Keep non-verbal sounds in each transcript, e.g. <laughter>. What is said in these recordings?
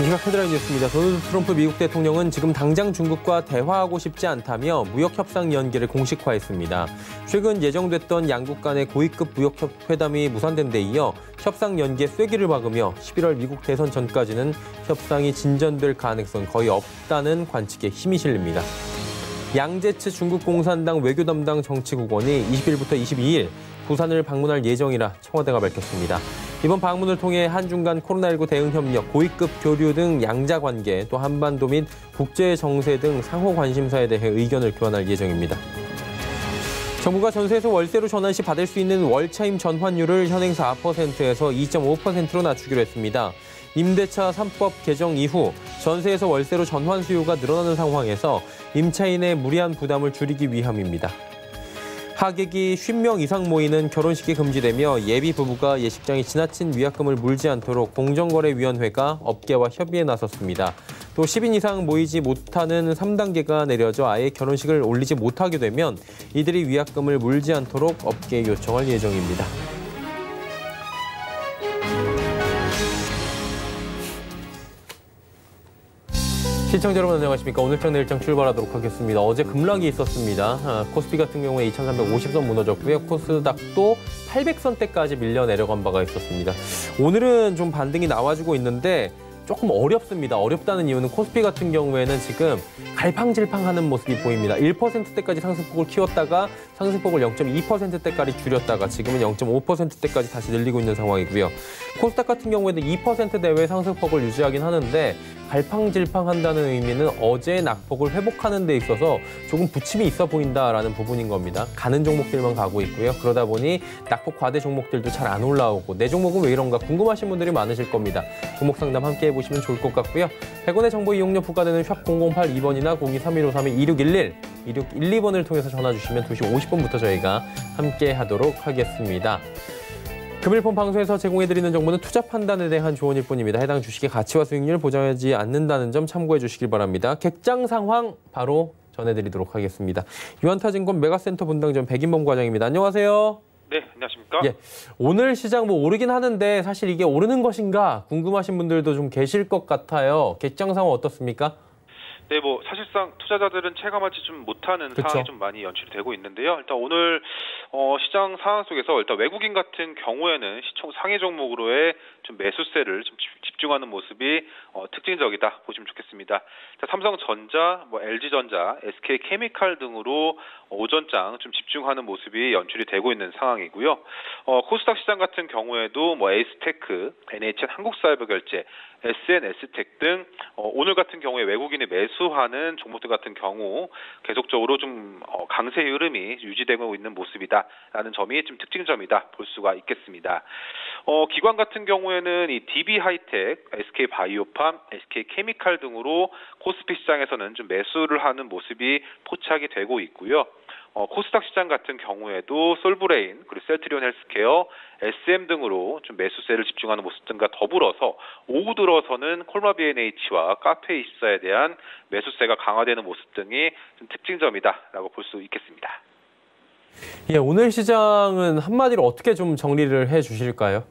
이 시각 헤드라인 뉴스입니다. 도널드 트럼프 미국 대통령은 지금 당장 중국과 대화하고 싶지 않다며 무역 협상 연기를 공식화했습니다. 최근 예정됐던 양국 간의 고위급 무역 회담이 무산된 데 이어 협상 연기에 쐐기를 박으며 11월 미국 대선 전까지는 협상이 진전될 가능성 거의 없다는 관측에 힘이 실립니다. 양제츠 중국 공산당 외교 담당 정치국원이 20일부터 22일 부산을 방문할 예정이라 청와대가 밝혔습니다. 이번 방문을 통해 한중 간 코로나19 대응 협력, 고위급 교류 등 양자 관계, 또 한반도 및 국제 정세 등 상호 관심사에 대해 의견을 교환할 예정입니다. 정부가 전세에서 월세로 전환 시 받을 수 있는 월차임 전환율을 현행 4%에서 2.5%로 낮추기로 했습니다. 임대차 3법 개정 이후 전세에서 월세로 전환 수요가 늘어나는 상황에서 임차인의 무리한 부담을 줄이기 위함입니다. 하객이 50명 이상 모이는 결혼식이 금지되며 예비 부부가 예식장에 지나친 위약금을 물지 않도록 공정거래위원회가 업계와 협의에 나섰습니다. 또 10인 이상 모이지 못하는 3단계가 내려져 아예 결혼식을 올리지 못하게 되면 이들이 위약금을 물지 않도록 업계에 요청할 예정입니다. 시청자 여러분 안녕하십니까. 오늘장 내일장 출발하도록 하겠습니다. 어제 급락이 있었습니다. 아, 코스피 같은 경우에 2,350선 무너졌고요. 코스닥도 800선대까지 밀려 내려간 바가 있었습니다. 오늘은 좀 반등이 나와주고 있는데 조금 어렵습니다. 어렵다는 이유는 코스피 같은 경우에는 지금 갈팡질팡하는 모습이 보입니다. 1%대까지 상승폭을 키웠다가 상승폭을 0.2%대까지 줄였다가 지금은 0.5%대까지 다시 늘리고 있는 상황이고요. 코스닥 같은 경우에는 2% 대외 상승폭을 유지하긴 하는데 갈팡질팡한다는 의미는 어제 낙폭을 회복하는 데 있어서 조금 부침이 있어 보인다라는 부분인 겁니다. 가는 종목들만 가고 있고요. 그러다 보니 낙폭 과대 종목들도 잘 안 올라오고 내 종목은 왜 이런가 궁금하신 분들이 많으실 겁니다. 종목 상담 함께 해보시면 좋을 것 같고요. 100원의 정보 이용료 부과되는 샵 008-2번이나 023153-2611, 2612번을 통해서 전화 주시면 2시 50분부터 저희가 함께 하도록 하겠습니다. 금일폰 방송에서 제공해드리는 정보는 투자 판단에 대한 조언일 뿐입니다. 해당 주식의 가치와 수익률 보장하지 않는다는 점 참고해 주시길 바랍니다. 객장 상황 바로 전해드리도록 하겠습니다. 유한타증권 메가센터 분당점 백인범 과장입니다. 안녕하세요. 네, 안녕하십니까? 예, 오늘 시장 뭐 오르긴 하는데 사실 이게 오르는 것인가 궁금하신 분들도 좀 계실 것 같아요. 객장 상황 어떻습니까? 네, 뭐 사실상 투자자들은 체감하지 좀 못하는 그쵸? 상황이 좀 많이 연출이 되고 있는데요. 일단 오늘 어, 시장 상황 속에서 일단 외국인 같은 경우에는 시총 상위 종목으로의 좀 매수세를 좀 집중하는 모습이 어, 특징적이다 보시면 좋겠습니다. 자, 삼성전자, 뭐 LG전자, SK케미칼 등으로 오전장 좀 집중하는 모습이 연출이 되고 있는 상황이고요. 어, 코스닥 시장 같은 경우에도 뭐 에이스테크, NHN 한국사이버결제, S&S텍 등 어, 오늘 같은 경우에 외국인이 매수하는 종목들 같은 경우 계속적으로 좀 어, 강세 흐름이 유지되고 있는 모습이다라는 점이 좀 특징점이다 볼 수가 있겠습니다. 어, 기관 같은 경우에는 이 DB 하이텍, SK 바이오팜, SK 케미칼 등으로 코스피 시장에서는 좀 매수를 하는 모습이 포착이 되고 있고요. 어, 코스닥 시장 같은 경우에도 솔브레인 그리고 셀트리온 헬스케어, SM 등으로 좀 매수세를 집중하는 모습 등과 더불어서 오후 들어서는 콜마 B&H와 카페 24에 대한 매수세가 강화되는 모습 등이 좀 특징점이다라고 볼 수 있겠습니다. 예, 오늘 시장은 한마디로 어떻게 좀 정리를 해 주실까요?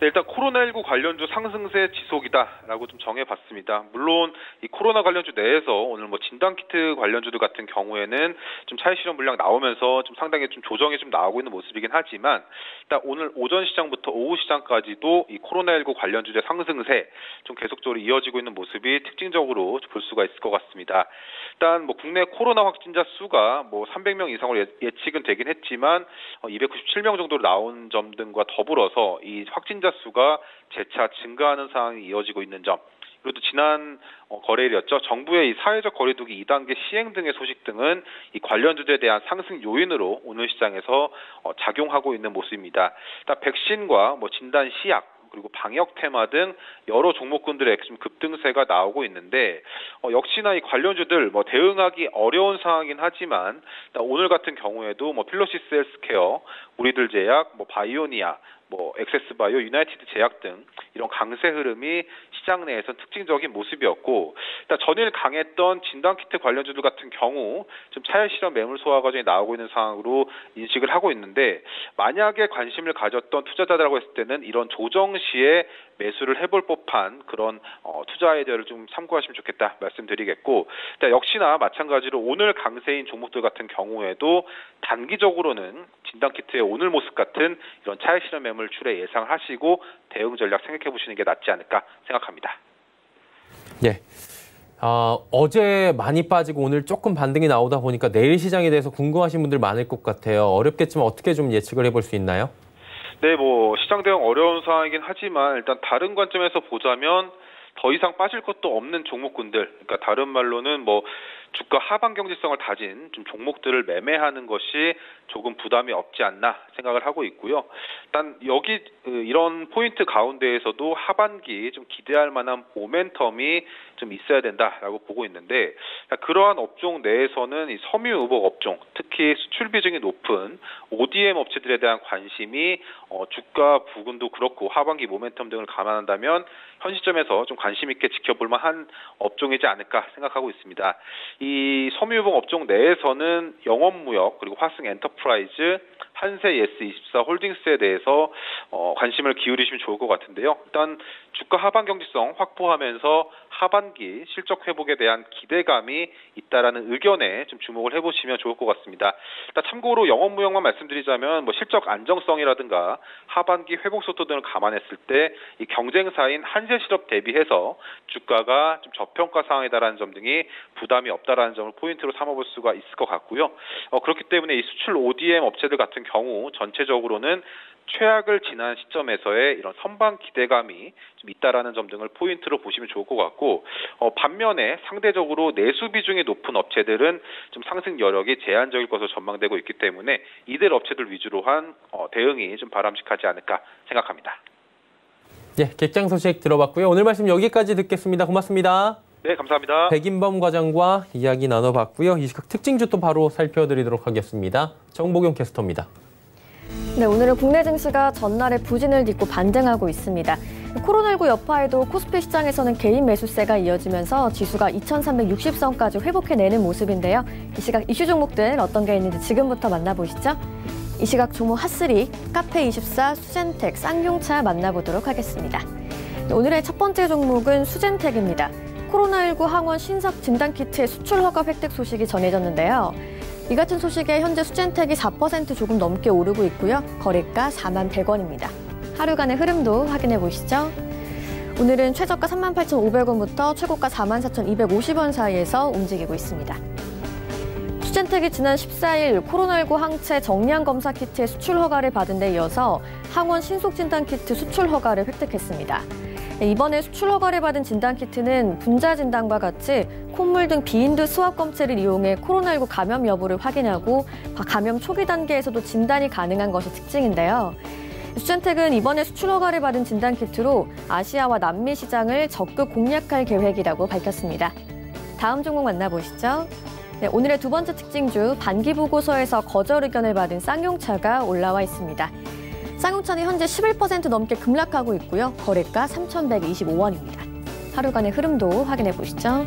네, 일단 코로나19 관련주 상승세 지속이다라고 좀 정해봤습니다. 물론 이 코로나 관련주 내에서 오늘 뭐 진단키트 관련주들 같은 경우에는 좀 차이 실험 물량 나오면서 좀 상당히 좀 조정이 좀 나오고 있는 모습이긴 하지만 일단 오늘 오전 시장부터 오후 시장까지도 이 코로나19 관련주의 상승세 좀 계속적으로 이어지고 있는 모습이 특징적으로 볼 수가 있을 것 같습니다. 일단 뭐 국내 코로나 확진자 수가 뭐 300명 이상으로 예, 예측은 되긴 했지만 297명 어, 정도로 나온 점 등과 더불어서 이 확진자 확진자 수가 재차 증가하는 상황이 이어지고 있는 점 그리고 또 지난 어, 거래일이었죠. 정부의 이 사회적 거리두기 2단계 시행 등의 소식 등은 이 관련주에 대한 상승 요인으로 오늘 시장에서 어, 작용하고 있는 모습입니다. 일단 백신과 뭐 진단 시약 그리고 방역 테마 등 여러 종목군들의 좀 급등세가 나오고 있는데 어, 역시나 이 관련주들 뭐 대응하기 어려운 상황이긴 하지만 오늘 같은 경우에도 뭐 필로시스 헬스케어, 우리들 제약, 뭐 바이오니아, 뭐 엑세스바이오, 유나이티드 제약 등 이런 강세 흐름이 시장 내에서 특징적인 모습이었고 일단 전일 강했던 진단키트 관련주들 같은 경우 좀 차익 실현 매물 소화 과정이 나오고 있는 상황으로 인식을 하고 있는데 만약에 관심을 가졌던 투자자들하고 했을 때는 이런 조정 시에 매수를 해볼 법한 그런 어, 투자 아이디어를 좀 참고하시면 좋겠다 말씀드리겠고 역시나 마찬가지로 오늘 강세인 종목들 같은 경우에도 단기적으로는 진단키트의 오늘 모습 같은 이런 차익 실현 매물 출에 예상을 하시고 대응 전략 생각해 보시는 게 낫지 않을까 생각합니다. 예. 어, 어제 많이 빠지고 오늘 조금 반등이 나오다 보니까 내일 시장에 대해서 궁금하신 분들 많을 것 같아요. 어렵겠지만 어떻게 좀 예측을 해볼 수 있나요? 네, 뭐 시장 대응 어려운 상황이긴 하지만 일단 다른 관점에서 보자면 더 이상 빠질 것도 없는 종목군들, 그러니까 다른 말로는 뭐 주가 하방 경제성을 다진 좀 종목들을 매매하는 것이 조금 부담이 없지 않나 생각을 하고 있고요. 일단 여기 그 이런 포인트 가운데에서도 하반기 좀 기대할 만한 모멘텀이 좀 있어야 된다라고 보고 있는데 그러한 업종 내에서는 이 섬유 의복 업종, 특히 수출 비중이 높은 ODM 업체들에 대한 관심이 어, 주가 부근도 그렇고 하반기 모멘텀 등을 감안한다면 현 시점에서 좀 관심 있게 지켜볼 만한 업종이지 않을까 생각하고 있습니다. 이 섬유의복 업종 내에서는 영원무역 그리고 화승 엔터프라이즈 한세 예스24 홀딩스에 대해서 어, 관심을 기울이시면 좋을 것 같은데요. 일단 주가 하방 경직성 확보하면서 하반기 실적 회복에 대한 기대감이 있다라는 의견에 좀 주목을 해보시면 좋을 것 같습니다. 참고로 영업 무역만 말씀드리자면 뭐 실적 안정성이라든가 하반기 회복 속도 등을 감안했을 때 이 경쟁사인 한세실업 대비해서 주가가 좀 저평가 상황이다라는 점 등이 부담이 없다라는 점을 포인트로 삼아볼 수가 있을 것 같고요. 어, 그렇기 때문에 이 수출 ODM 업체들 같은 경우 전체적으로는 최악을 지난 시점에서의 이런 선방 기대감이 좀 있다라는 점 등을 포인트로 보시면 좋을 것 같고 어, 반면에 상대적으로 내수 비중이 높은 업체들은 좀 상승 여력이 제한적일 것으로 전망되고 있기 때문에 이들 업체들 위주로 한 어, 대응이 좀 바람직하지 않을까 생각합니다. 예, 객장 소식 들어봤고요. 오늘 말씀 여기까지 듣겠습니다. 고맙습니다. 네, 감사합니다. 백인범 과장과 이야기 나눠봤고요. 이 시각 특징주 또 바로 살펴드리도록 하겠습니다. 정보경 캐스터입니다. 네, 오늘은 국내 증시가 전날에 부진을 딛고 반등하고 있습니다. 코로나19 여파에도 코스피 시장에서는 개인 매수세가 이어지면서 지수가 2360선까지 회복해내는 모습인데요. 이 시각 이슈 종목들 어떤 게 있는지 지금부터 만나보시죠. 이 시각 종목 핫3, 카페24, 수젠텍, 쌍용차 만나보도록 하겠습니다. 네, 오늘의 첫 번째 종목은 수젠텍입니다. 코로나19 항원 신석 진단 키트의 수출 허가 획득 소식이 전해졌는데요. 이 같은 소식에 현재 수젠텍이 4% 조금 넘게 오르고 있고요. 거래가 4만 100원입니다. 하루간의 흐름도 확인해 보시죠. 오늘은 최저가 38,500원부터 최고가 44,250원 사이에서 움직이고 있습니다. 수젠텍이 지난 14일 코로나19 항체 정량 검사 키트의 수출 허가를 받은 데 이어서 항원 신속 진단 키트 수출 허가를 획득했습니다. 네, 이번에 수출 허가를 받은 진단키트는 분자 진단과 같이 콧물 등 비인두 수압 검체를 이용해 코로나19 감염 여부를 확인하고 감염 초기 단계에서도 진단이 가능한 것이 특징인데요. 수젠텍은 이번에 수출 허가를 받은 진단키트로 아시아와 남미 시장을 적극 공략할 계획이라고 밝혔습니다. 다음 종목 만나보시죠. 네, 오늘의 두 번째 특징주 반기 보고서에서 거절 의견을 받은 쌍용차가 올라와 있습니다. 쌍용차는 현재 11% 넘게 급락하고 있고요. 거래가 3,125원입니다. 하루간의 흐름도 확인해 보시죠.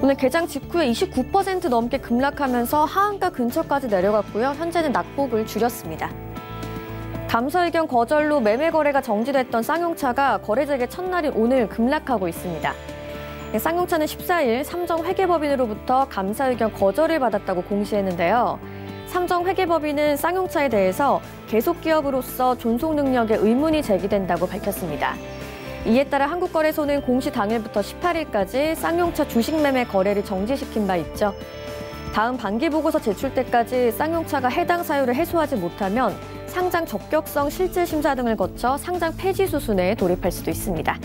오늘 개장 직후에 29% 넘게 급락하면서 하한가 근처까지 내려갔고요. 현재는 낙폭을 줄였습니다. 감사 의견 거절로 매매 거래가 정지됐던 쌍용차가 거래 재개 첫날인 오늘 급락하고 있습니다. 네, 쌍용차는 14일 삼정 회계법인으로부터 감사 의견 거절을 받았다고 공시했는데요. 삼정 회계법인은 쌍용차에 대해서 계속 기업으로서 존속 능력에 의문이 제기된다고 밝혔습니다. 이에 따라 한국거래소는 공시 당일부터 18일까지 쌍용차 주식 매매 거래를 정지시킨 바 있죠. 다음 반기 보고서 제출 때까지 쌍용차가 해당 사유를 해소하지 못하면 상장 적격성 실질 심사 등을 거쳐 상장 폐지 수순에 돌입할 수도 있습니다.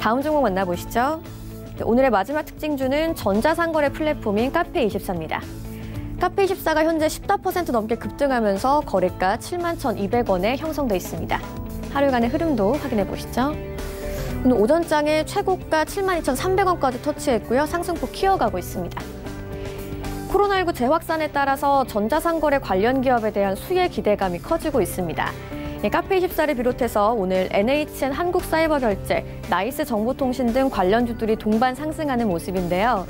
다음 종목 만나보시죠. 오늘의 마지막 특징주는 전자상거래 플랫폼인 카페24입니다. 카페24가 현재 14% 넘게 급등하면서 거래가 7만 1,200원에 형성돼 있습니다. 하루간의 흐름도 확인해 보시죠. 오늘 오전장에 최고가 7만 2,300원까지 터치했고요. 상승폭 키워가고 있습니다. 코로나19 재확산에 따라서 전자상거래 관련 기업에 대한 수혜 기대감이 커지고 있습니다. 예, 카페24를 비롯해서 오늘 NHN 한국사이버결제, 나이스 정보통신 등 관련주들이 동반 상승하는 모습인데요.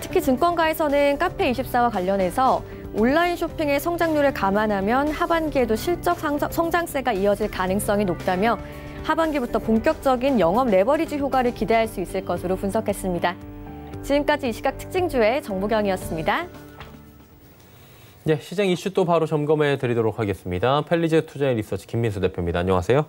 특히 증권가에서는 카페24와 관련해서 온라인 쇼핑의 성장률을 감안하면 하반기에도 실적 성장세가 이어질 가능성이 높다며 하반기부터 본격적인 영업 레버리지 효과를 기대할 수 있을 것으로 분석했습니다. 지금까지 이 시각 특징주의 정보경이었습니다. 네, 시장 이슈 또 바로 점검해 드리도록 하겠습니다. 펠리즈 투자인 리서치 김민수 대표입니다. 안녕하세요.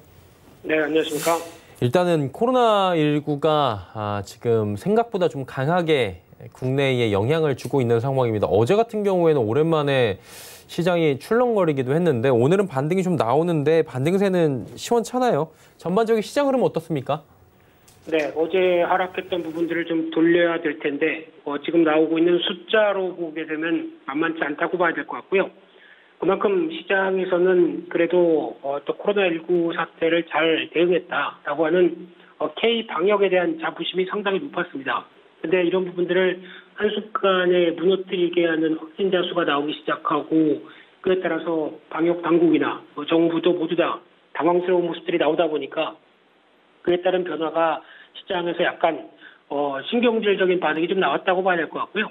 네, 안녕하십니까. 일단은 코로나19가 아, 지금 생각보다 좀 강하게 국내에 영향을 주고 있는 상황입니다. 어제 같은 경우에는 오랜만에 시장이 출렁거리기도 했는데 오늘은 반등이 좀 나오는데 반등세는 시원찮아요. 전반적인 시장 흐름 어떻습니까? 네, 어제 하락했던 부분들을 좀 돌려야 될 텐데 어, 지금 나오고 있는 숫자로 보게 되면 만만치 않다고 봐야 될 것 같고요. 그만큼 시장에서는 그래도 어, 또 코로나19 사태를 잘 대응했다라고 하는 어, K 방역에 대한 자부심이 상당히 높았습니다. 근데 이런 부분들을 한순간에 무너뜨리게 하는 확진자 수가 나오기 시작하고 그에 따라서 방역 당국이나 뭐 정부도 모두 다 당황스러운 모습들이 나오다 보니까 그에 따른 변화가 시장에서 약간 어, 신경질적인 반응이 좀 나왔다고 봐야 될 것 같고요.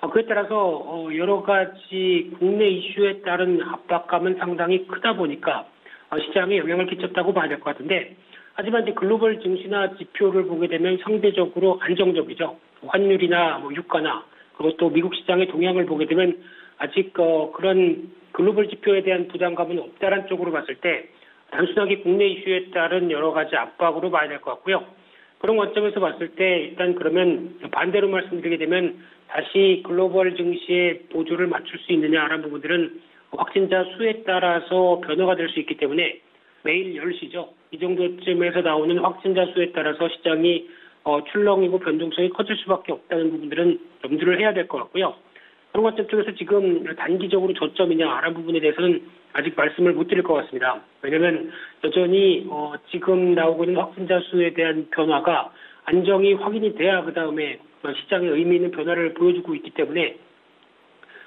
어, 그에 따라서 어, 여러 가지 국내 이슈에 따른 압박감은 상당히 크다 보니까 어, 시장에 영향을 끼쳤다고 봐야 될 것 같은데 하지만 이제 글로벌 증시나 지표를 보게 되면 상대적으로 안정적이죠. 환율이나 뭐 유가나 그것도 미국 시장의 동향을 보게 되면 아직 어, 그런 글로벌 지표에 대한 부담감은 없다는 쪽으로 봤을 때 단순하게 국내 이슈에 따른 여러 가지 압박으로 봐야 될 것 같고요. 그런 관점에서 봤을 때 일단 그러면 반대로 말씀드리게 되면 다시 글로벌 증시의 보조를 맞출 수 있느냐라는 부분들은 확진자 수에 따라서 변화가 될 수 있기 때문에 매일 10시죠. 이 정도쯤에서 나오는 확진자 수에 따라서 시장이 어, 출렁이고 변동성이 커질 수밖에 없다는 부분들은 염두를 해야 될 것 같고요. 그런 관점 쪽에서 지금 단기적으로 저점이냐라는 부분에 대해서는 아직 말씀을 못 드릴 것 같습니다. 왜냐하면 여전히 어, 지금 나오고 있는 확진자 수에 대한 변화가 안정이 확인이 돼야 그 다음에 시장에 의미 있는 변화를 보여주고 있기 때문에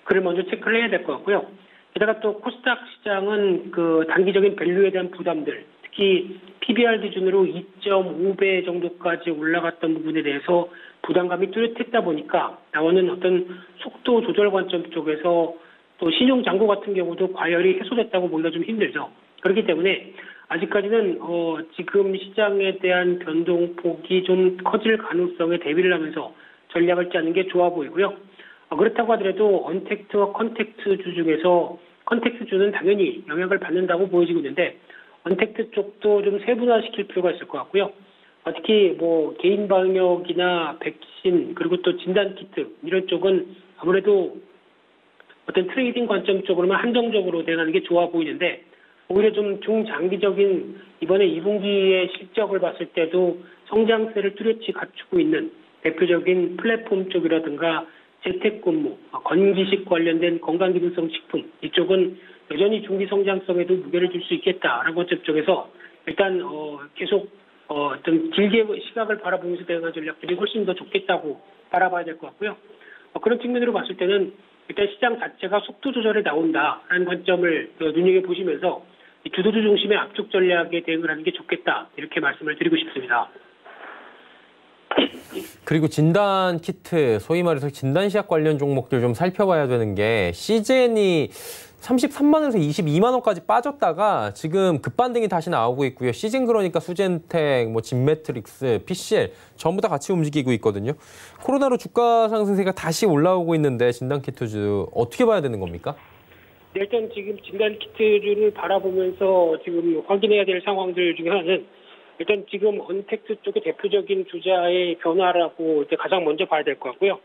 그를 먼저 체크를 해야 될 것 같고요. 게다가 또 코스닥 시장은 그 단기적인 밸류에 대한 부담들, 특히 PBR 기준으로 2.5배 정도까지 올라갔던 부분에 대해서 부담감이 뚜렷했다 보니까 나오는 어떤 속도 조절 관점 쪽에서 또 신용 잔고 같은 경우도 과열이 해소됐다고 보기가 좀 힘들죠. 그렇기 때문에 아직까지는 어 지금 시장에 대한 변동폭이 좀 커질 가능성에 대비를 하면서 전략을 짜는 게 좋아 보이고요. 어, 그렇다고 하더라도 언택트와 컨택트 주 중에서 컨택트 주는 당연히 영향을 받는다고 보여지고 있는데 언택트 쪽도 좀 세분화시킬 필요가 있을 것 같고요. 어, 특히 뭐 개인 방역이나 백신 그리고 또 진단 키트 이런 쪽은 아무래도 어떤 trading 관점 쪽으로만 한정적으로 대응하는 게 좋아 보이는데 오히려 좀 중장기적인 이번에 2분기의 실적을 봤을 때도 성장세를 뚜렷이 갖추고 있는 대표적인 플랫폼 쪽이라든가 재택근무, 건기식 관련된 건강기능성 식품 이쪽은 여전히 중기 성장성에도 무게를 줄 수 있겠다라는 관점 쪽에서 일단 어, 계속 어, 좀 길게 시각을 바라보면서 대응한 전략들이 훨씬 더 좋겠다고 바라봐야 될 것 같고요. 어, 그런 측면으로 봤을 때는 일단 시장 자체가 속도 조절에 나온다라는 관점을 어, 눈여겨 보시면서 주도주 중심의 압축 전략에 대응을 하는 게 좋겠다 이렇게 말씀을 드리고 싶습니다. 그리고 진단 키트, 소위 말해서 진단 시약 관련 종목들 좀 살펴봐야 되는 게 시젠이 33만 원에서 22만 원까지 빠졌다가 지금 급반등이 다시 나오고 있고요. 시즌 그러니까 수젠텍, 뭐 진매트릭스, PCL 전부 다 같이 움직이고 있거든요. 코로나로 주가 상승세가 다시 올라오고 있는데 진단 키트주 어떻게 봐야 되는 겁니까? 네, 일단 지금 진단 키트주를 바라보면서 지금 확인해야 될 상황들 중에 하나는 일단 지금 언택트 쪽의 대표적인 주자의 변화라고 이제 가장 먼저 봐야 될 것 같고요.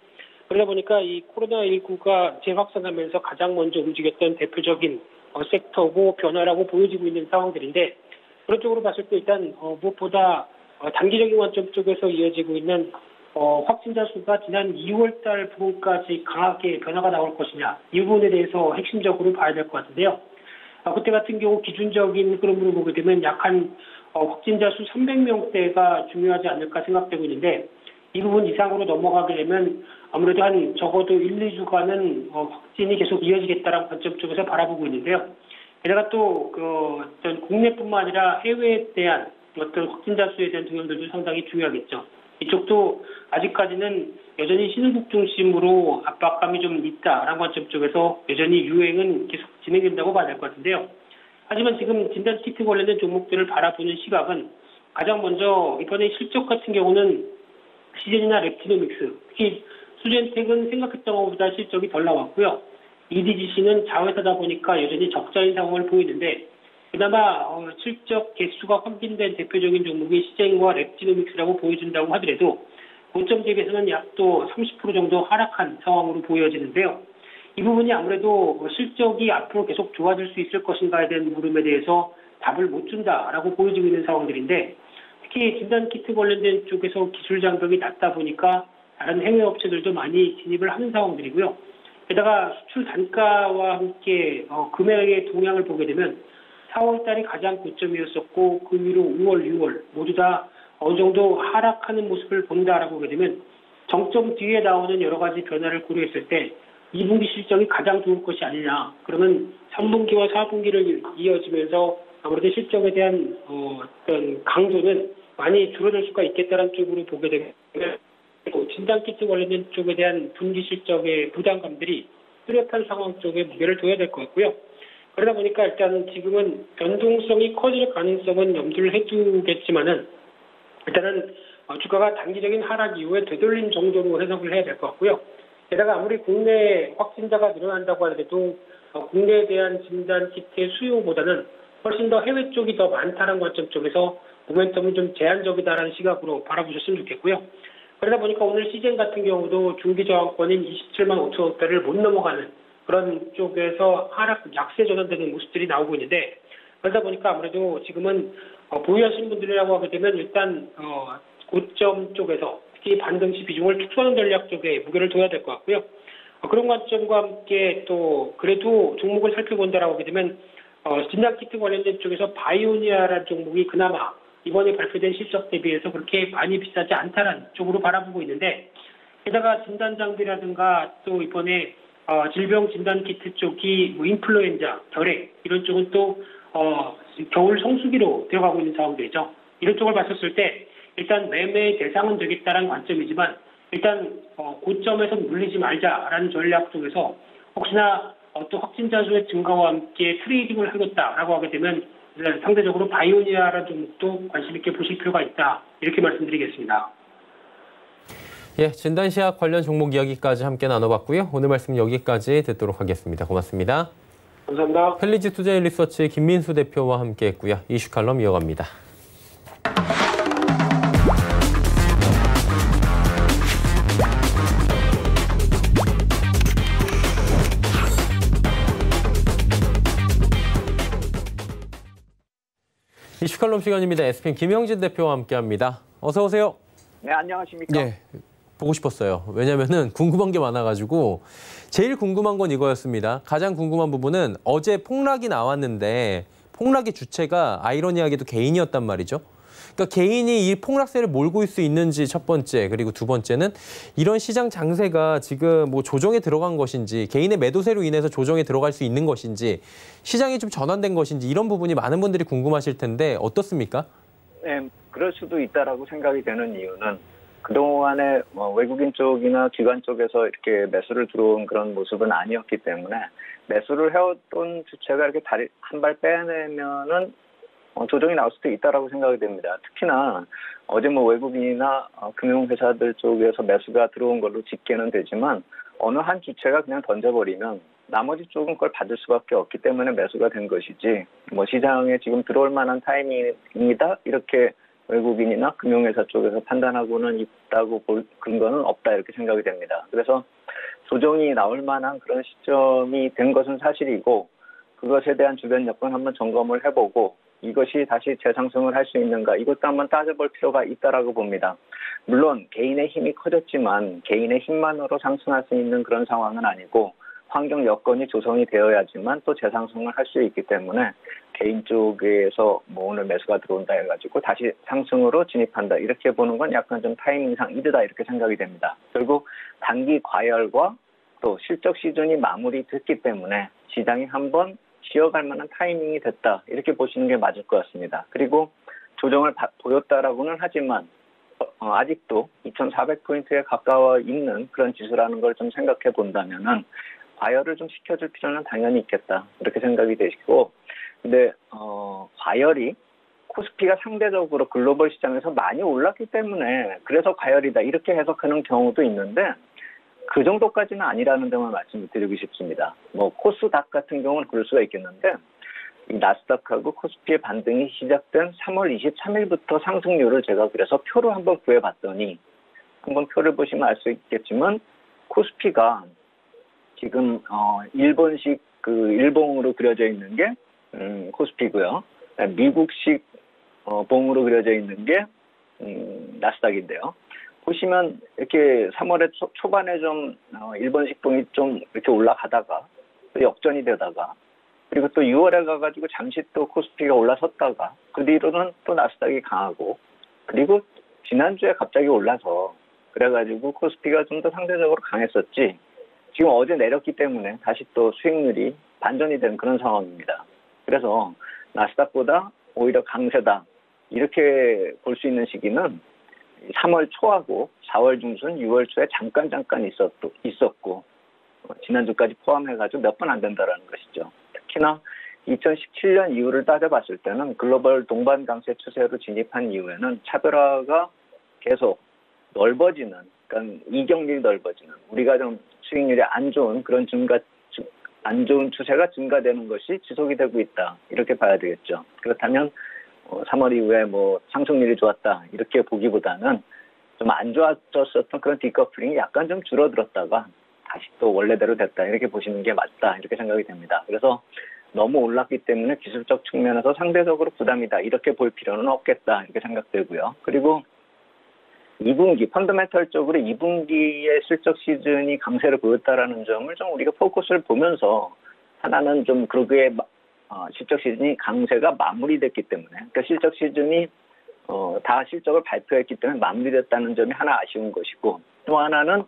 그러다 보니까 이 코로나19가 재확산하면서 가장 먼저 움직였던 대표적인 어, 섹터고 변화라고 보여지고 있는 상황들인데 그런 쪽으로 봤을 때 일단 어, 무엇보다 어, 단기적인 관점 쪽에서 이어지고 있는 어, 확진자 수가 지난 2월 달 부분까지 강하게 변화가 나올 것이냐 이 부분에 대해서 핵심적으로 봐야 될 것 같은데요. 어, 그때 같은 경우 기준적인 흐름으로 보게 되면 약한 어, 확진자 수 300명대가 중요하지 않을까 생각되고 있는데 이 부분 이상으로 넘어가게 되면 아무래도 한 적어도 1, 2주간은 어, 확진이 계속 이어지겠다는 관점 쪽에서 바라보고 있는데요. 게다가 또그 국내뿐만 아니라 해외에 대한 어떤 확진자 수에 대한 동향들도 상당히 중요하겠죠. 이쪽도 아직까지는 여전히 신흥국 중심으로 압박감이 좀 있다라는 관점 쪽에서 여전히 유행은 계속 진행된다고 봐야 될 것 같은데요. 하지만 지금 진단 키트 관련된 종목들을 바라보는 시각은 가장 먼저 이번에 실적 같은 경우는 시젠이나 랩티노믹스, 특히 수젠텍은 생각했던 것보다 실적이 덜 나왔고요. EDGC는 자회사다 보니까 여전히 적자인 상황을 보이는데 그나마 어, 실적 개수가 확인된 대표적인 종목이 시젠과 랩티노믹스라고 보여준다고 하더라도 고점 대비해서는 약 또 30% 정도 하락한 상황으로 보여지는데요. 이 부분이 아무래도 실적이 앞으로 계속 좋아질 수 있을 것인가에 대한 물음에 대해서 답을 못 준다라고 보여지고 있는 상황들인데 특히 진단키트 관련된 쪽에서 기술 장벽이 낮다 보니까 다른 해외 업체들도 많이 진입을 하는 상황들이고요. 게다가 수출 단가와 함께 어, 금액의 동향을 보게 되면 4월 달이 가장 고점이었었고 그 위로 5월, 6월 모두 다 어느 정도 하락하는 모습을 본다라고 보게 되면 정점 뒤에 나오는 여러 가지 변화를 고려했을 때 2분기 실적이 가장 좋을 것이 아니냐. 그러면 3분기와 4분기를 이어지면서 아무래도 실적에 대한 어, 어떤 강도는 많이 줄어들 수가 있겠다는 쪽으로 보게 또 진단키트 관련된 쪽에 대한 분기 실적의 부담감들이 뚜렷한 상황 쪽에 무게를 둬야 될 것 같고요. 그러다 보니까 일단은 지금은 변동성이 커질 가능성은 염두를 해두겠지만은 일단은 어, 주가가 단기적인 하락 이후에 되돌림 정도로 해석을 해야 될 것 같고요. 게다가 아무리 국내 확진자가 늘어난다고 하더라도 어, 국내에 대한 진단 키트의 수요보다는 훨씬 더 해외 쪽이 더 많다는 관점 쪽에서 모멘텀은 좀 제한적이다라는 시각으로 바라보셨으면 좋겠고요. 그러다 보니까 오늘 시즌 같은 경우도 중기 저항권인 27만 5천 원대를 못 넘어가는 그런 쪽에서 하락 약세 전환되는 모습들이 나오고 있는데 그러다 보니까 아무래도 지금은 어, 보유하신 분들이라고 하게 되면 일단 어, 고점 쪽에서 특히 반등시 비중을 축소하는 전략 쪽에 무게를 둬야 될 것 같고요. 어, 그런 관점과 함께 또 그래도 종목을 살펴본다라고 하게 되면 어, 진단키트 관련된 쪽에서 바이오니아라는 종목이 그나마 이번에 발표된 실적 대비해서 그렇게 많이 비싸지 않다는 쪽으로 바라보고 있는데 게다가 진단 장비라든가 또 이번에 어, 질병 진단 키트 쪽이 뭐 인플루엔자, 결핵 이런 쪽은 또 어, 겨울 성수기로 들어가고 있는 상황들이죠. 이런 쪽을 봤었을 때 일단 매매 대상은 되겠다라는 관점이지만 일단 어, 고점에서 물리지 말자라는 전략 쪽에서 혹시나 어, 또 확진자 수의 증가와 함께 trading을 하겠다라고 하게 되면 상대적으로 바이오니아라는 종목도 관심 있게 보실 필요가 있다 이렇게 말씀드리겠습니다. 예, 진단시약 관련 종목 이야기까지 함께 나눠봤고요. 오늘 말씀 여기까지 듣도록 하겠습니다. 고맙습니다. 감사합니다. 펠리지 투자인 리서치 김민수 대표와 함께했고요. 이슈 칼럼 이어갑니다. 이슈 칼럼 시간입니다. 에스핀 김영진 대표와 함께합니다. 어서 오세요. 네, 안녕하십니까? 예, 보고 싶었어요. 왜냐면은 궁금한 게 많아가지고 제일 궁금한 건 이거였습니다. 가장 궁금한 부분은 어제 폭락이 나왔는데 폭락의 주체가 아이러니하게도 개인이었단 말이죠. 그러니까 개인이 이 폭락세를 몰고 수 있는지 첫 번째 그리고 두 번째는 이런 시장 장세가 지금 뭐 조정에 들어간 것인지 개인의 매도세로 인해서 조정에 들어갈 수 있는 것인지 시장이 좀 전환된 것인지 이런 부분이 많은 분들이 궁금하실 텐데 어떻습니까? 네, 그럴 수도 있다라고 생각이 되는 이유는 그동안에 뭐 외국인 쪽이나 기관 쪽에서 이렇게 매수를 들어온 그런 모습은 아니었기 때문에 매수를 해왔던 주체가 이렇게 다리 한 발 빼내면은 어, 조정이 나올 수도 있다라고 생각이 됩니다. 특히나 어제 뭐 외국인이나 어, 금융회사들 쪽에서 매수가 들어온 걸로 집계는 되지만 어느 한 주체가 그냥 던져버리면 나머지 쪽은 그걸 받을 수밖에 없기 때문에 매수가 된 것이지 뭐 시장에 지금 들어올 만한 타이밍이다 이렇게 외국인이나 금융회사 쪽에서 판단하고는 있다고 볼 근거는 없다 이렇게 생각이 됩니다. 그래서 조정이 나올 만한 그런 시점이 된 것은 사실이고 그것에 대한 주변 여건 한번 점검을 해보고 이것이 다시 재상승을 할 수 있는가 이것도 한번 따져볼 필요가 있다라고 봅니다. 물론 개인의 힘이 커졌지만 개인의 힘만으로 상승할 수 있는 그런 상황은 아니고 환경 여건이 조성이 되어야지만 또 재상승을 할 수 있기 때문에 개인 쪽에서 뭐 오늘 매수가 들어온다 해가지고 다시 상승으로 진입한다 이렇게 보는 건 약간 좀 타이밍상 이르다 이렇게 생각이 됩니다. 결국 단기 과열과 또 실적 시즌이 마무리됐기 때문에 시장이 한번 지어갈 만한 타이밍이 됐다. 이렇게 보시는 게 맞을 것 같습니다. 그리고 조정을 바, 보였다라고는 하지만 어, 아직도 2,400포인트에 가까워 있는 그런 지수라는 걸 좀 생각해 본다면은 과열을 좀 시켜줄 필요는 당연히 있겠다. 이렇게 생각이 되시고. 근데 어, 과열이 코스피가 상대적으로 글로벌 시장에서 많이 올랐기 때문에 그래서 과열이다. 이렇게 해석하는 경우도 있는데 그 정도까지는 아니라는 점을 말씀드리고 싶습니다. 뭐 코스닥 같은 경우는 그럴 수가 있겠는데 이 나스닥하고 코스피의 반등이 시작된 3월 23일부터 상승률을 제가 그래서 표로 한번 구해봤더니 한번 표를 보시면 알 수 있겠지만 코스피가 지금 어 일본식 그 일봉으로 그려져 있는 게 음, 코스피고요. 미국식 어, 봉으로 그려져 있는 게 음, 나스닥인데요. 보시면 이렇게 3월에 초, 반에 좀 어, 일본식 봉이 좀 이렇게 올라가다가 또 역전이 되다가 그리고 또 6월에 가가지고 잠시 또 코스피가 올라섰다가 그 뒤로는 또 나스닥이 강하고 그리고 지난주에 갑자기 올라서 그래가지고 코스피가 좀 더 상대적으로 강했었지 지금 어제 내렸기 때문에 다시 또 수익률이 반전이 된 그런 상황입니다. 그래서 나스닥보다 오히려 강세다 이렇게 볼 수 있는 시기는 3월 초하고 4월 중순, 6월 초에 잠깐 잠깐 있었고, 있었고 어, 지난주까지 포함해가지고 몇 번 안 된다라는 것이죠. 특히나 2017년 이후를 따져봤을 때는 글로벌 동반 강세 추세로 진입한 이후에는 차별화가 계속 넓어지는, 그러니까 이경력이 넓어지는, 우리가 좀 수익률이 안 좋은 그런 증가, 안 좋은 추세가 증가되는 것이 지속이 되고 있다. 이렇게 봐야 되겠죠. 그렇다면 3월 어, 이후에 뭐 상승률이 좋았다 이렇게 보기보다는 좀 안 좋아졌었던 그런 디커플링이 약간 좀 줄어들었다가 다시 또 원래대로 됐다 이렇게 보시는 게 맞다 이렇게 생각이 됩니다. 그래서 너무 올랐기 때문에 기술적 측면에서 상대적으로 부담이다 이렇게 볼 필요는 없겠다 이렇게 생각되고요. 그리고 2분기 펀더멘털적으로 2분기의 실적 시즌이 강세를 보였다라는 점을 좀 우리가 포커스를 보면서 하나는 좀 그게 어, 실적 시즌이 강세가 마무리됐기 때문에 그러니까 실적 시즌이 어, 다 실적을 발표했기 때문에 마무리됐다는 점이 하나 아쉬운 것이고 또 하나는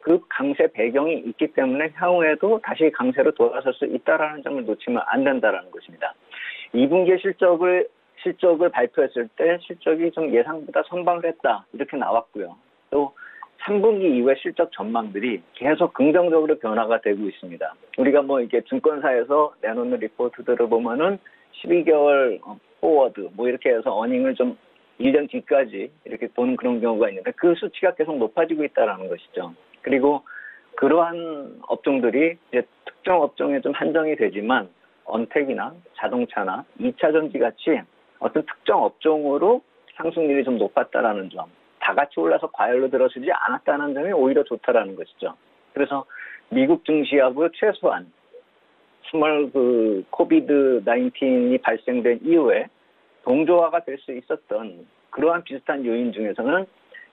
그 강세 배경이 있기 때문에 향후에도 다시 강세로 돌아설 수 있다라는 점을 놓치면 안 된다라는 것입니다. 2분기 실적을 실적을 발표했을 때 실적이 좀 예상보다 선방을 했다 이렇게 나왔고요. 또 3분기 이후의 실적 전망들이 계속 긍정적으로 변화가 되고 있습니다. 우리가 뭐 이게 증권사에서 내놓는 리포트들을 보면은 12개월 forward 뭐 이렇게 해서 earning을 좀 1년 뒤까지 이렇게 보는 그런 경우가 있는데 그 수치가 계속 높아지고 있다라는 것이죠. 그리고 그러한 업종들이 이제 특정 업종에 좀 한정이 되지만 untact이나 자동차나 2차 전지 같이 어떤 특정 업종으로 상승률이 좀 높았다라는 점. 다 같이 올라서 과열로 들어서지 않았다는 점이 오히려 좋다라는 것이죠. 그래서 미국 증시하고 최소한 small 그 COVID 19이 발생된 이후에 동조화가 될 수 있었던 그러한 비슷한 요인 중에서는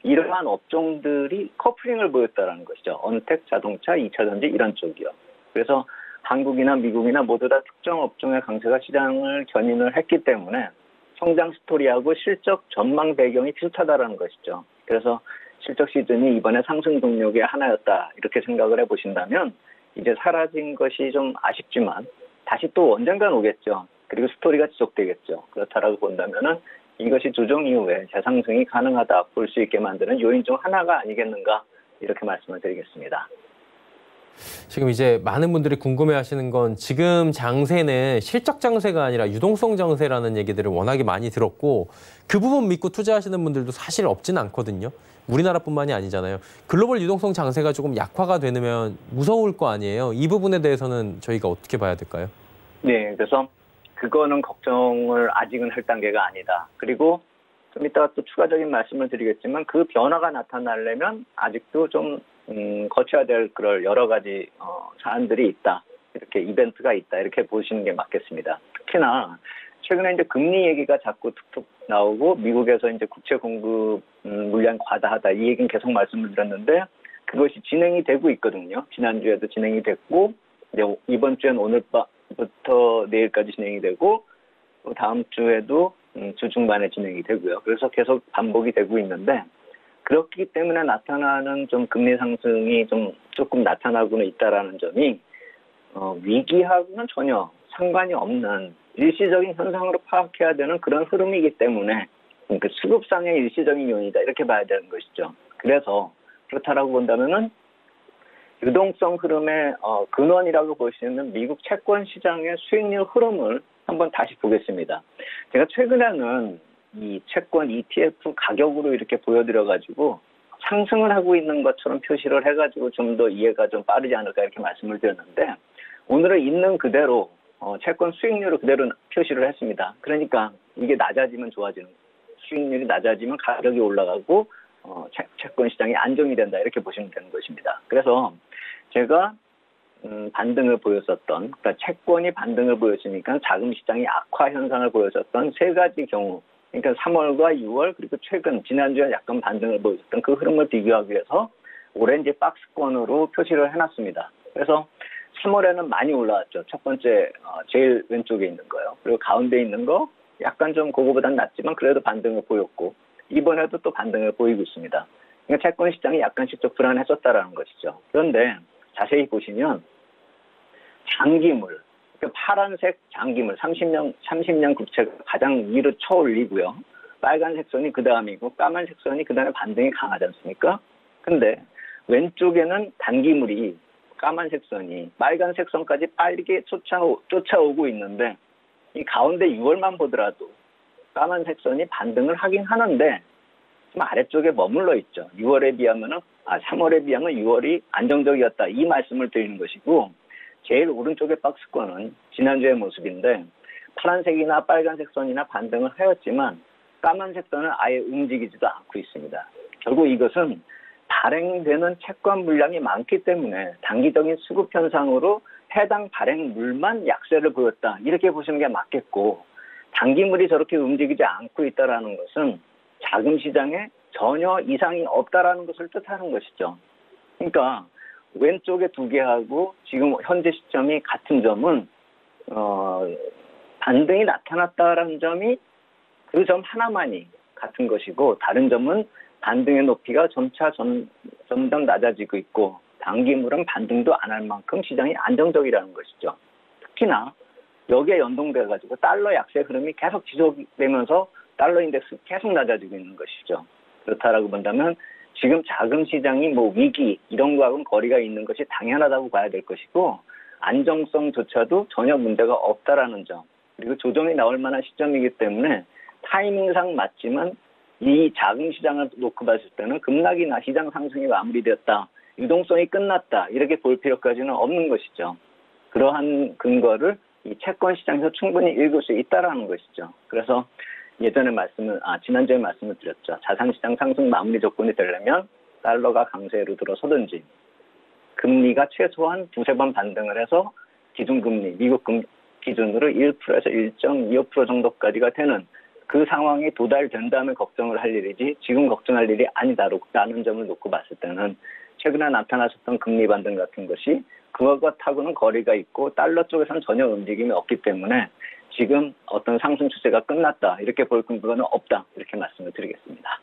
이러한 업종들이 coupling을 보였다라는 것이죠. 언택, 자동차, 2차 전지 이런 쪽이요. 그래서 한국이나 미국이나 모두 다 특정 업종의 강세가 시장을 견인을 했기 때문에 성장 스토리하고 실적 전망 배경이 비슷하다라는 것이죠. 그래서 실적 시즌이 이번에 상승 동력의 하나였다 이렇게 생각을 해보신다면 이제 사라진 것이 좀 아쉽지만 다시 또 언젠간 오겠죠. 그리고 스토리가 지속되겠죠. 그렇다라고 본다면은 이것이 조정 이후에 재상승이 가능하다 볼 수 있게 만드는 요인 중 하나가 아니겠는가 이렇게 말씀을 드리겠습니다. 지금 이제 많은 분들이 궁금해 하시는 건 지금 장세는 실적 장세가 아니라 유동성 장세라는 얘기들을 워낙에 많이 들었고 그 부분 믿고 투자하시는 분들도 사실 없지는 않거든요. 우리나라뿐만이 아니잖아요. 글로벌 유동성 장세가 조금 약화가 되면 무서울 거 아니에요. 이 부분에 대해서는 저희가 어떻게 봐야 될까요? 네, 그래서 그거는 걱정을 아직은 할 단계가 아니다. 그리고 좀 이따가 또 추가적인 말씀을 드리겠지만 그 변화가 나타나려면 아직도 좀 음, 거쳐야 될 그럴 여러 가지 어, 사안들이 있다. 이렇게 이벤트가 있다. 이렇게 보시는 게 맞겠습니다. 특히나 최근에 이제 금리 얘기가 자꾸 툭툭 나오고 미국에서 이제 국채 공급 음, 물량 과다하다 이 얘기는 계속 말씀을 드렸는데 그것이 진행이 되고 있거든요. 지난주에도 진행이 됐고 이제 이번 주엔 오늘 밤부터 내일까지 진행이 되고 또 다음 주에도 음, 주 중반에 진행이 되고요. 그래서 계속 반복이 되고 있는데 그렇기 때문에 나타나는 좀 금리 상승이 좀 조금 나타나고는 있다라는 점이 어, 위기하고는 전혀 상관이 없는 일시적인 현상으로 파악해야 되는 그런 흐름이기 때문에 그 수급상의 일시적인 요인이다 이렇게 봐야 되는 것이죠. 그래서 그렇다라고 본다면은 유동성 흐름의 어, 근원이라고 볼 수 있는 미국 채권 시장의 수익률 흐름을 한번 다시 보겠습니다. 제가 최근에는 이 채권 ETF 가격으로 이렇게 보여드려 가지고 상승을 하고 있는 것처럼 표시를 해가지고 좀 더 이해가 좀 빠르지 않을까 이렇게 말씀을 드렸는데 오늘은 있는 그대로 어, 채권 수익률을 그대로 표시를 했습니다. 그러니까 이게 낮아지면 좋아지는 수익률이 낮아지면 가격이 올라가고 어, 채, 채권 시장이 안정이 된다 이렇게 보시면 되는 것입니다. 그래서 제가 음, 반등을 보였었던 그러니까 채권이 반등을 보였으니까 자금 시장이 악화 현상을 보였었던 세 가지 경우 그러니까 3월과 6월 그리고 최근 지난주에 약간 반등을 보였었던 그 흐름을 비교하기 위해서 오렌지 박스권으로 표시를 해놨습니다. 그래서 3월에는 많이 올라왔죠. 첫 번째 어, 제일 왼쪽에 있는 거요. 그리고 가운데 있는 거 약간 좀 그거보다는 낮지만 그래도 반등을 보였고 이번에도 또 반등을 보이고 있습니다. 그러니까 채권 시장이 약간씩 좀 불안했었다라는 것이죠. 그런데 자세히 보시면 장기물, 그 파란색 장기물 30년 30년 국채가 가장 위로 쳐올리고요. 빨간색 선이 그 다음이고 까만색 선이 그 다음에 반등이 강하지 않습니까? 근데 왼쪽에는 단기물이 까만색 선이 빨간색 선까지 빠르게 쫓아오, 쫓아오고 있는데 이 가운데 6월만 보더라도 까만색 선이 반등을 하긴 하는데 좀 아래쪽에 머물러 있죠. 6월에 비하면은 아 3월에 비하면 6월이 안정적이었다 이 말씀을 드리는 것이고 제일 오른쪽의 박스권은 지난주의 모습인데 파란색이나 빨간색 선이나 반등을 하였지만 까만색 선은 아예 움직이지도 않고 있습니다. 결국 이것은 발행되는 채권 물량이 많기 때문에 단기적인 수급 현상으로 해당 발행물만 약세를 보였다. 이렇게 보시는 게 맞겠고 단기물이 저렇게 움직이지 않고 있다라는 것은 자금 시장에 전혀 이상이 없다라는 것을 뜻하는 것이죠. 그러니까 왼쪽에 두 개하고 지금 현재 시점이 같은 점은 어, 반등이 나타났다라는 점이 그 점 하나만이 같은 것이고 다른 점은 반등의 높이가 점차 점, 점점 낮아지고 있고 단기물은 반등도 안 할 만큼 시장이 안정적이라는 것이죠. 특히나 여기에 연동돼 가지고 달러 약세 흐름이 계속 지속되면서 달러 인덱스 계속 낮아지고 있는 것이죠. 그렇다라고 본다면 지금 자금 시장이 뭐 위기 이런 거하고는 거리가 있는 것이 당연하다고 봐야 될 것이고 안정성조차도 전혀 문제가 없다라는 점 그리고 조정이 나올 만한 시점이기 때문에 타이밍상 맞지만 이 자금 시장을 놓고 봤을 때는 급락이나 시장 상승이 마무리되었다. 유동성이 끝났다. 이렇게 볼 필요까지는 없는 것이죠. 그러한 근거를 이 채권 시장에서 충분히 읽을 수 있다라는 것이죠. 그래서 예전에 말씀을 아 지난주에 말씀을 드렸죠. 자산 시장 상승 마무리 조건이 되려면 달러가 강세로 들어서든지 금리가 최소한 두세 번 반등을 해서 기준금리 미국 금 기준으로 1%에서 1.25% 정도까지가 되는 그 상황이 도달된 다음에 걱정을 할 일이지 지금 걱정할 일이 아니다라는 점을 놓고 봤을 때는 최근에 나타나셨던 금리 반등 같은 것이 그것하고는 거리가 있고 달러 쪽에서는 전혀 움직임이 없기 때문에 지금 어떤 상승 추세가 끝났다 이렇게 볼 근거는 없다 이렇게 말씀을 드리겠습니다.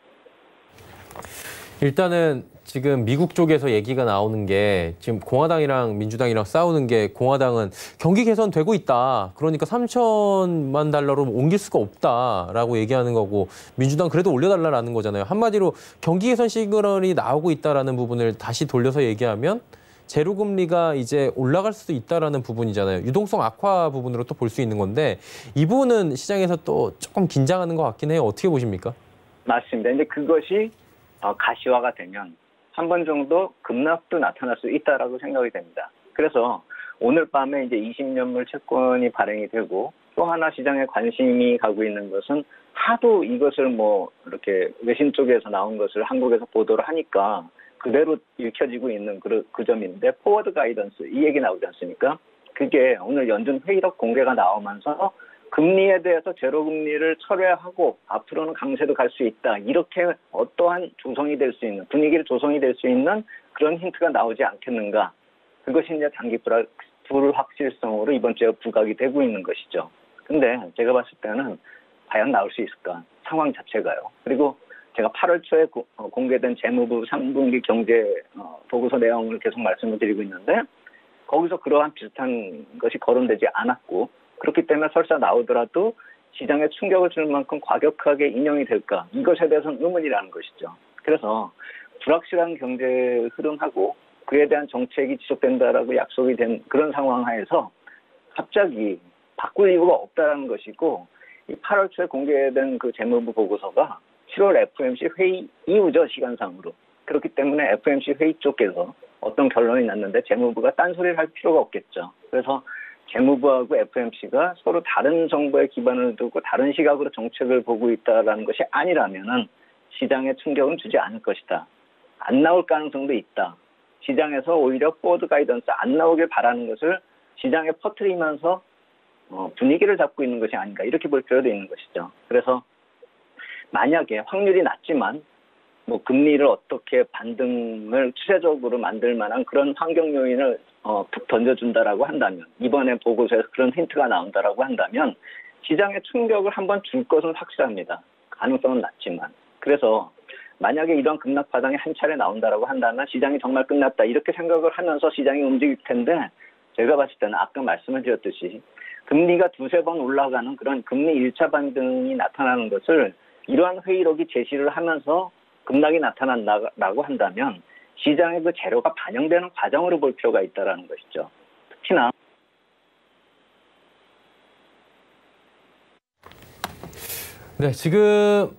일단은 지금 미국 쪽에서 얘기가 나오는 게 지금 공화당이랑 민주당이랑 싸우는 게 공화당은 경기 개선되고 있다. 그러니까 3천만 달러로 옮길 수가 없다라고 얘기하는 거고 민주당 그래도 올려달라라는 거잖아요. 한마디로 경기 개선 시그널이 나오고 있다라는 부분을 다시 돌려서 얘기하면 제로 금리가 이제 올라갈 수도 있다라는 부분이잖아요. 유동성 악화 부분으로 또 볼 수 있는 건데 이 부분은 시장에서 또 조금 긴장하는 것 같긴 해요. 어떻게 보십니까? 맞습니다. 근데 그것이 어, 가시화가 되면 한 번 정도 급락도 나타날 수 있다라고 생각이 됩니다. 그래서 오늘 밤에 이제 20년물 채권이 발행이 되고 또 하나 시장에 관심이 가고 있는 것은 하도 이것을 뭐 이렇게 외신 쪽에서 나온 것을 한국에서 보도를 하니까 그대로 읽혀지고 있는 그, 그 점인데 포워드 가이던스 이 얘기 나오지 않습니까? 그게 오늘 연준 회의록 공개가 나오면서 금리에 대해서 제로 금리를 철회하고 앞으로는 강세도 갈 수 있다. 이렇게 어떠한 조성이 될 수 있는 분위기를 조성이 될 수 있는 그런 힌트가 나오지 않겠는가? 그것이 이제 단기 불확, 불확실성으로 이번 주에 부각이 되고 있는 것이죠. 근데 제가 봤을 때는 과연 나올 수 있을까? 상황 자체가요. 그리고 제가 8월 초에 고, 어, 공개된 재무부 3분기 경제 어, 보고서 내용을 계속 말씀을 드리고 있는데 거기서 그러한 비슷한 것이 거론되지 않았고 그렇기 때문에 설사 나오더라도 시장에 충격을 줄 만큼 과격하게 인용이 될까? 이것에 대해서는 의문이라는 것이죠. 그래서 불확실한 경제 흐름하고 그에 대한 정책이 지속된다라고 약속이 된 그런 상황 하에서 갑자기 바꿀 이유가 없다라는 것이고 이 8월 초에 공개된 그 재무부 보고서가 7월 FMC 회의 이후죠 시간상으로 그렇기 때문에 FMC 회의 쪽에서 어떤 결론이 났는데 재무부가 딴소리를 할 필요가 없겠죠. 그래서 재무부하고 FMC가 서로 다른 정보에 기반을 두고 다른 시각으로 정책을 보고 있다라는 것이 아니라면은 시장에 충격은 주지 않을 것이다. 안 나올 가능성도 있다. 시장에서 오히려 forward guidance 안 나오길 바라는 것을 시장에 퍼뜨리면서 어, 분위기를 잡고 있는 것이 아닌가 이렇게 볼 필요도 있는 것이죠. 그래서 만약에 확률이 낮지만 뭐 금리를 어떻게 반등을 추세적으로 만들 만한 그런 환경 요인을 어, 툭 던져준다라고 한다면 이번에 보고서에서 그런 힌트가 나온다라고 한다면 시장에 충격을 한번 줄 것은 확실합니다. 가능성은 낮지만 그래서 만약에 이런 급락 파장이 한 차례 나온다라고 한다면 시장이 정말 끝났다 이렇게 생각을 하면서 시장이 움직일 텐데 제가 봤을 때는 아까 말씀을 드렸듯이 금리가 두세 번 올라가는 그런 금리 1차 반등이 나타나는 것을 이러한 회의록이 제시를 하면서 급락이 나타난다라고 한다면 시장의 그 재료가 반영되는 과정으로 볼 필요가 있다라는 것이죠. 특히나 네, 지금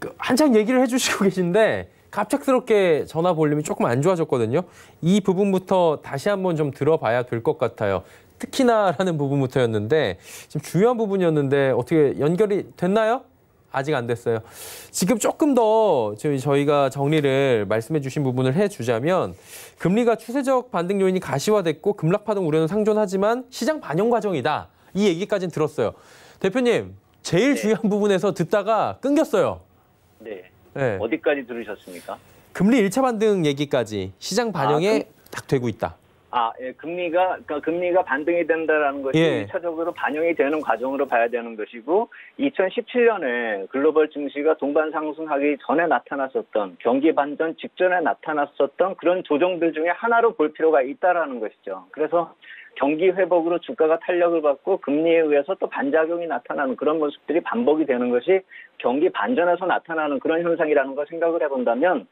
그 한창 얘기를 해주시고 <laughs> 계신데 갑작스럽게 전화 볼륨이 조금 안 좋아졌거든요. 이 부분부터 다시 한번 좀 들어봐야 될 것 같아요. 특히나라는 부분부터였는데 지금 중요한 부분이었는데 어떻게 연결이 됐나요? 아직 안 됐어요. 지금 조금 더 저희가 정리를 말씀해 주신 부분을 해주자면 금리가 추세적 반등 요인이 가시화됐고 급락 파동 우려는 상존하지만 시장 반영 과정이다. 이 얘기까지는 들었어요. 대표님, 제일 네. 중요한 부분에서 듣다가 끊겼어요. 네. 네. 어디까지 들으셨습니까? 금리 1차 반등 얘기까지 시장 반영에 아, 그... 딱 되고 있다. 아, 예, 금리가 그러니까 금리가 반등이 된다라는 것이 예. 1차적으로 반영이 되는 과정으로 봐야 되는 것이고 2017년에 글로벌 증시가 동반 상승하기 전에 나타났었던 경기 반전 직전에 나타났었던 그런 조정들 중에 하나로 볼 필요가 있다라는 것이죠. 그래서 경기 회복으로 주가가 탄력을 받고 금리에 의해서 또 반작용이 나타나는 그런 모습들이 반복이 되는 것이 경기 반전에서 나타나는 그런 현상이라는 걸 생각을 해본다면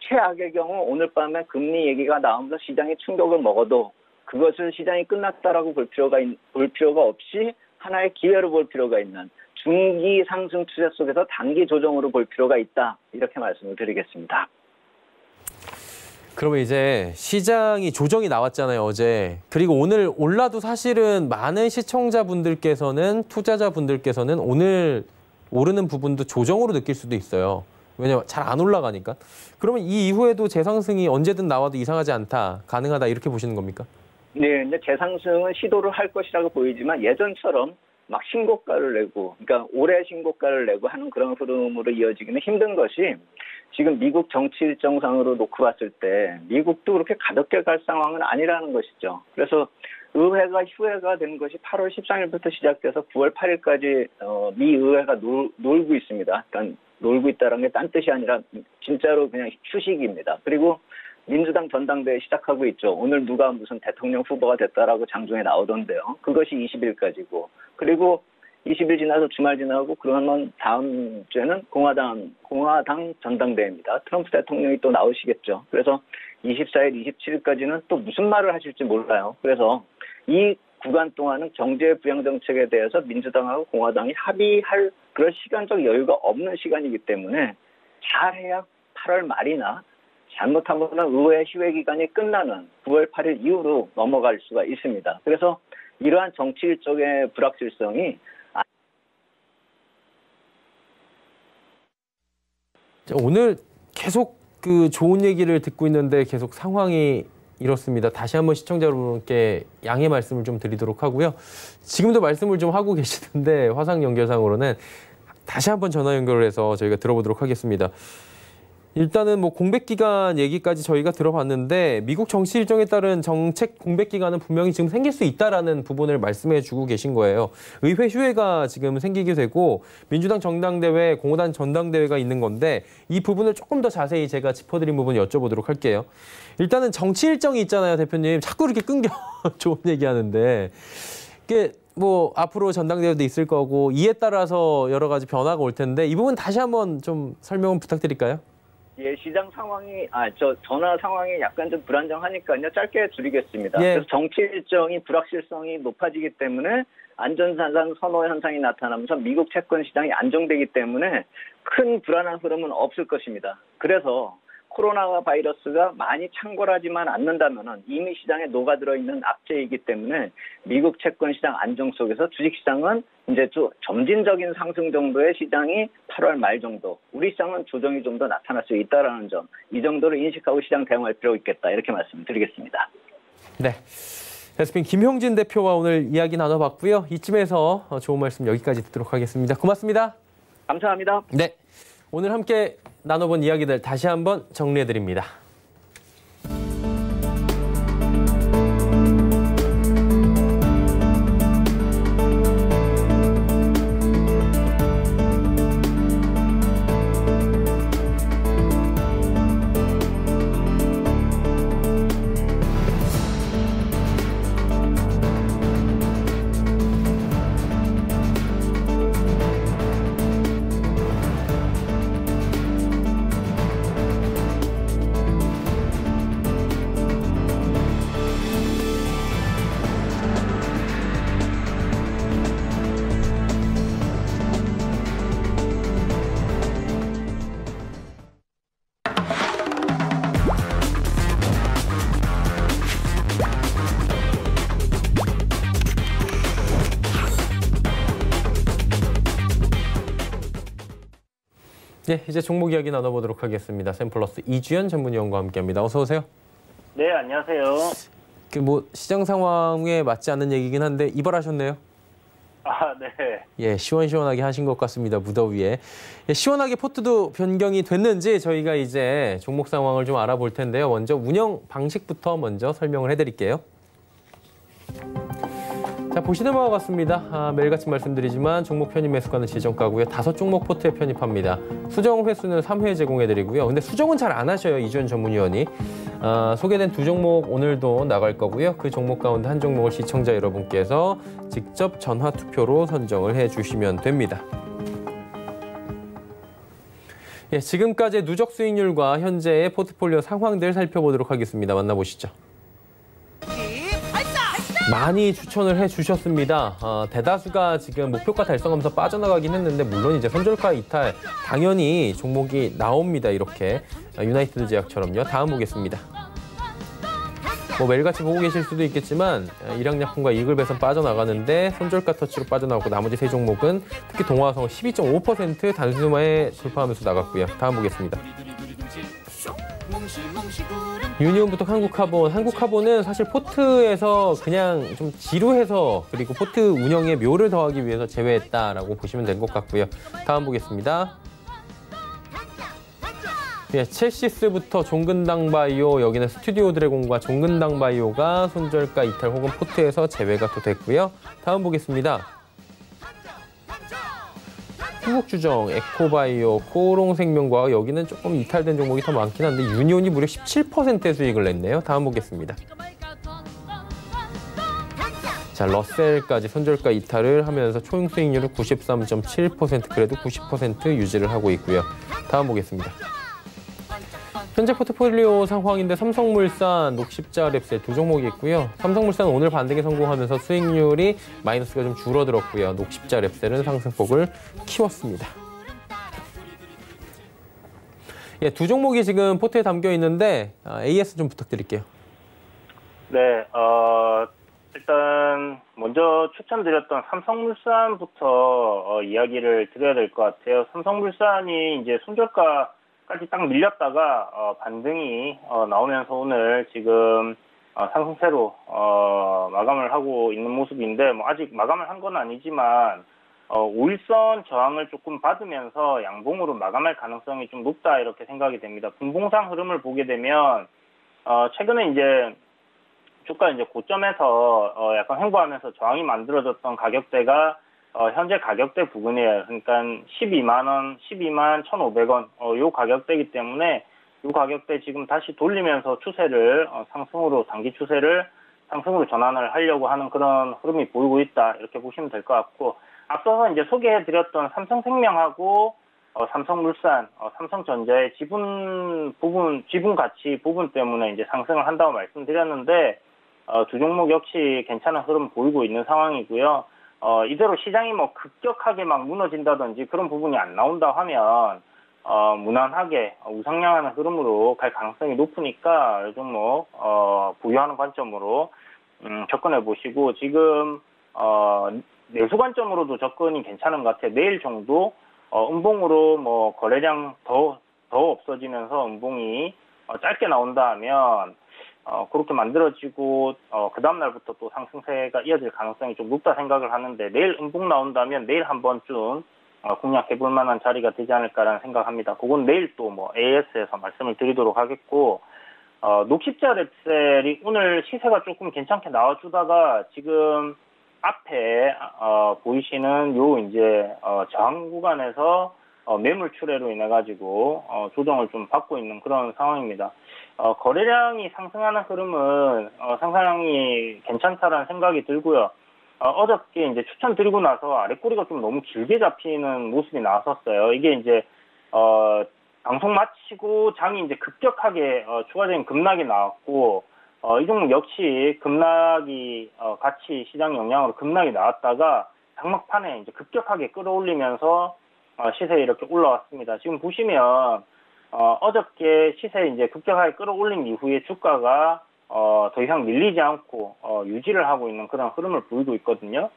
최악의 경우 오늘 밤에 금리 얘기가 나오면서 시장이 충격을 먹어도 그것을 시장이 끝났다라고 볼 필요가 볼 필요가 없이 하나의 기회로 볼 필요가 있는 중기 상승 추세 속에서 단기 조정으로 볼 필요가 있다 이렇게 말씀을 드리겠습니다. 그러면 이제 시장이 조정이 나왔잖아요 어제 그리고 오늘 올라도 사실은 많은 시청자분들께서는 투자자분들께서는 오늘 오르는 부분도 조정으로 느낄 수도 있어요. 왜냐면 잘 안 올라가니까. 그러면 이 이후에도 재상승이 언제든 나와도 이상하지 않다, 가능하다 이렇게 보시는 겁니까? 네, 근데 재상승은 시도를 할 것이라고 보이지만 예전처럼 막 신고가를 내고, 그러니까 올해 신고가를 내고 하는 그런 흐름으로 이어지기는 힘든 것이 지금 미국 정치 일정상으로 놓고 봤을 때 미국도 그렇게 가볍게 갈 상황은 아니라는 것이죠. 그래서 의회가 휴회가 된 것이 8월 13일부터 시작돼서 9월 8일까지 어, 미 의회가 놀, 놀고 있습니다. 그러니까 놀고 있다는 게딴 뜻이 아니라 진짜로 그냥 휴식입니다. 그리고 민주당 전당대회 시작하고 있죠. 오늘 누가 무슨 대통령 후보가 됐다라고 장중에 나오던데요. 그것이 20일까지고. 그리고 20일 지나서 주말 지나고 그러면 다음 주에는 공화당 공화당 전당대회입니다. 트럼프 대통령이 또 나오시겠죠. 그래서 24일, 27일까지는 또 무슨 말을 하실지 몰라요. 그래서 이 구간 동안은 경제 부양 정책에 대해서 민주당하고 공화당이 합의할 그런 시간적 여유가 없는 시간이기 때문에 잘해야 8월 말이나 잘못하면 의회 휴회 기간이 끝나는 9월 8일 이후로 넘어갈 수가 있습니다. 그래서 이러한 정치 일정의 불확실성이 오늘 계속 그 좋은 얘기를 듣고 있는데 계속 상황이 이렇습니다. 다시 한번 시청자 여러분께 양해 말씀을 좀 드리도록 하고요. 지금도 말씀을 좀 하고 <laughs> 계시는데 화상 연결상으로는 다시 한번 전화 연결을 해서 저희가 들어보도록 하겠습니다. 일단은 뭐 공백 기간 얘기까지 저희가 들어봤는데 미국 정치 일정에 따른 정책 공백 기간은 분명히 지금 생길 수 있다라는 부분을 말씀해 주고 계신 거예요. 의회 휴회가 지금 생기게 되고 민주당 정당대회, 공화당 전당대회가 있는 건데 이 부분을 조금 더 자세히 제가 짚어드린 부분 여쭤보도록 할게요. 일단은 정치 일정이 있잖아요, 대표님. 자꾸 이렇게 끊겨 <laughs> 좋은 얘기하는데 이게 뭐 앞으로 전당대회도 있을 거고 이에 따라서 여러 가지 변화가 올 텐데 이 부분 다시 한번 좀 설명 부탁드릴까요? 예, 시장 상황이 아 저 전화 상황이 약간 좀 불안정하니까요. 짧게 줄이겠습니다. 예. 그래서 정치 일정이 불확실성이 높아지기 때문에 안전자산 선호 현상이 나타나면서 미국 채권 시장이 안정되기 때문에 큰 불안한 흐름은 없을 것입니다. 그래서 코로나 바이러스가 많이 창궐하지만 않는다면 이미 시장에 녹아들어 있는 악재이기 때문에 미국 채권 시장 안정 속에서 주식 시장은 이제 좀 점진적인 상승 정도의 시장이 8월 말 정도, 우리 시장은 조정이 좀 더 나타날 수 있다라는 점, 이 정도를 인식하고 시장 대응할 필요가 있겠다 이렇게 말씀드리겠습니다. 네. 에스핀 김형진 대표와 오늘 이야기 나눠봤고요. 이쯤에서 어, 좋은 말씀 여기까지 듣도록 하겠습니다. 고맙습니다. 감사합니다. 네. 오늘 함께 나눠본 이야기들 다시 한번 정리해드립니다. 이제 종목 이야기 나눠보도록 하겠습니다. 샘플러스 이주연 전문위원과 함께합니다. 어서 오세요. 네, 안녕하세요. 그뭐 시장 상황에 맞지 않는 얘기긴 한데 이발하셨네요. 아, 네. 예, 시원시원하게 하신 것 같습니다. 무더위에. 예, 시원하게 포트도 변경이 됐는지 저희가 이제 종목 상황을 좀 알아볼 텐데요. 먼저 운영 방식부터 먼저 설명을 해드릴게요. 자, 보시는 바와 같습니다. 아, 매일같이 말씀드리지만 종목 편입 매수가는 지정가고요. 다섯 종목 포트에 편입합니다. 수정 횟수는 3회 제공해드리고요. 근데 수정은 잘 안 하셔요. 이주연 전문위원이. 아, 소개된 두 종목 오늘도 나갈 거고요. 그 종목 가운데 한 종목을 시청자 여러분께서 직접 전화 투표로 선정을 해주시면 됩니다. 예, 지금까지의 누적 수익률과 현재의 포트폴리오 상황들 살펴보도록 하겠습니다. 만나보시죠. 많이 추천을 해주셨습니다. 어, 대다수가 지금 목표가 달성하면서 빠져나가긴 했는데 물론 이제 선절가 이탈 당연히 종목이 나옵니다. 이렇게 어, 유나이티드 제약처럼요. 다음 보겠습니다. 뭐 매일같이 보고 계실 수도 있겠지만 어, 일양약품과 이글벳은 빠져나가는데 손절가 터치로 빠져나오고 나머지 세 종목은 특히 동화성 12.5% 단숨에 돌파하면서 나갔고요. 다음 보겠습니다. 유니온부터 한국카본. 한국카본은 사실 포트에서 그냥 좀 지루해서 그리고 포트 운영에 묘를 더하기 위해서 제외했다라고 보시면 될 것 같고요. 다음 보겠습니다. 예, 첼시스부터 종근당 바이오 여기는 스튜디오 드래곤과 종근당 바이오가 손절가 이탈 혹은 포트에서 제외가 또 됐고요. 다음 보겠습니다. 한국주정, 에코바이오, 코롱생명과 여기는 조금 이탈된 종목이 더 많긴 한데 유니온이 무려 17%의 수익을 냈네요. 다음 보겠습니다. 자, 러셀까지 손절가 이탈을 하면서 초용 수익률은 93.7% 그래도 90% 유지를 하고 있고요. 다음 보겠습니다. 현재 포트폴리오 상황인데 삼성물산, 녹십자 랩셀 두 종목이 있고요. 삼성물산은 오늘 반등에 성공하면서 수익률이 마이너스가 좀 줄어들었고요. 녹십자 랩셀은 상승폭을 키웠습니다. 예, 두 종목이 지금 포트에 담겨 있는데 아, AS 좀 부탁드릴게요. 네, 어, 일단 먼저 추천드렸던 삼성물산부터 어, 이야기를 드려야 될 것 같아요. 삼성물산이 이제 손절가 까지 딱 밀렸다가 어, 반등이 어, 나오면서 오늘 지금 어, 상승세로 어, 마감을 하고 있는 모습인데 뭐 아직 마감을 한 건 아니지만 어, 5일선 저항을 조금 받으면서 양봉으로 마감할 가능성이 좀 높다 이렇게 생각이 됩니다. 분봉상 흐름을 보게 되면 어, 최근에 이제 주가 이제 고점에서 어, 약간 횡보하면서 저항이 만들어졌던 가격대가 어, 현재 가격대 부근이에요. 그러니까 12만 원, 12만 1,500원 어, 요 가격대이기 때문에 요 가격대 지금 다시 돌리면서 추세를 어, 상승으로 단기 추세를 상승으로 전환을 하려고 하는 그런 흐름이 보이고 있다 이렇게 보시면 될 것 같고 앞서서 이제 소개해드렸던 삼성생명하고 어, 삼성물산, 어, 삼성전자의 지분 부분 지분 가치 부분 때문에 이제 상승을 한다고 말씀드렸는데 어, 두 종목 역시 괜찮은 흐름 보이고 있는 상황이고요. 어, 이대로 시장이 뭐 급격하게 막 무너진다든지 그런 부분이 안 나온다 하면 어, 무난하게 우상향하는 흐름으로 갈 가능성이 높으니까 이 종목 어, 보유하는 관점으로 음, 접근해 보시고 지금 어, 내수 관점으로도 접근이 괜찮은 것 같아요. 내일 정도 어, 음봉으로 뭐 거래량 더, 더 없어지면서 음봉이 어, 짧게 나온다 하면 어, 그렇게 만들어지고 어, 그 다음날부터 또 상승세가 이어질 가능성이 좀 높다 생각을 하는데 내일 음봉 나온다면 내일 한 번쯤 어, 공략해 볼 만한 자리가 되지 않을까라는 생각합니다. 그건 내일 또 뭐 AS에서 말씀을 드리도록 하겠고 어, 녹십자 랩셀이 오늘 시세가 조금 괜찮게 나와주다가 지금 앞에 어, 보이시는 요 이제 어, 저항 구간에서 어, 매물 출회로 인해 가지고 어, 조정을 좀 받고 있는 그런 상황입니다. 어, 거래량이 상승하는 흐름은 어, 상상이 괜찮다라는 생각이 들고요. 어, 저께 이제 추천 드리고 나서 아래꼬리가 좀 너무 길게 잡히는 모습이 나왔었어요. 이게 이제 어, 방송 마치고 장이 이제 급격하게 어, 추가적인 급락이 나왔고 어, 이 종목 역시 급락이 어, 같이 시장 영향으로 급락이 나왔다가 장막판에 이제 급격하게 끌어올리면서 어, 시세에 이렇게 올라왔습니다. 지금 보시면 어, 어저께 시세 이제 급격하게 끌어올린 이후에 주가가 어, 더 이상 밀리지 않고 어, 유지를 하고 있는 그런 흐름을 보이고 있거든요.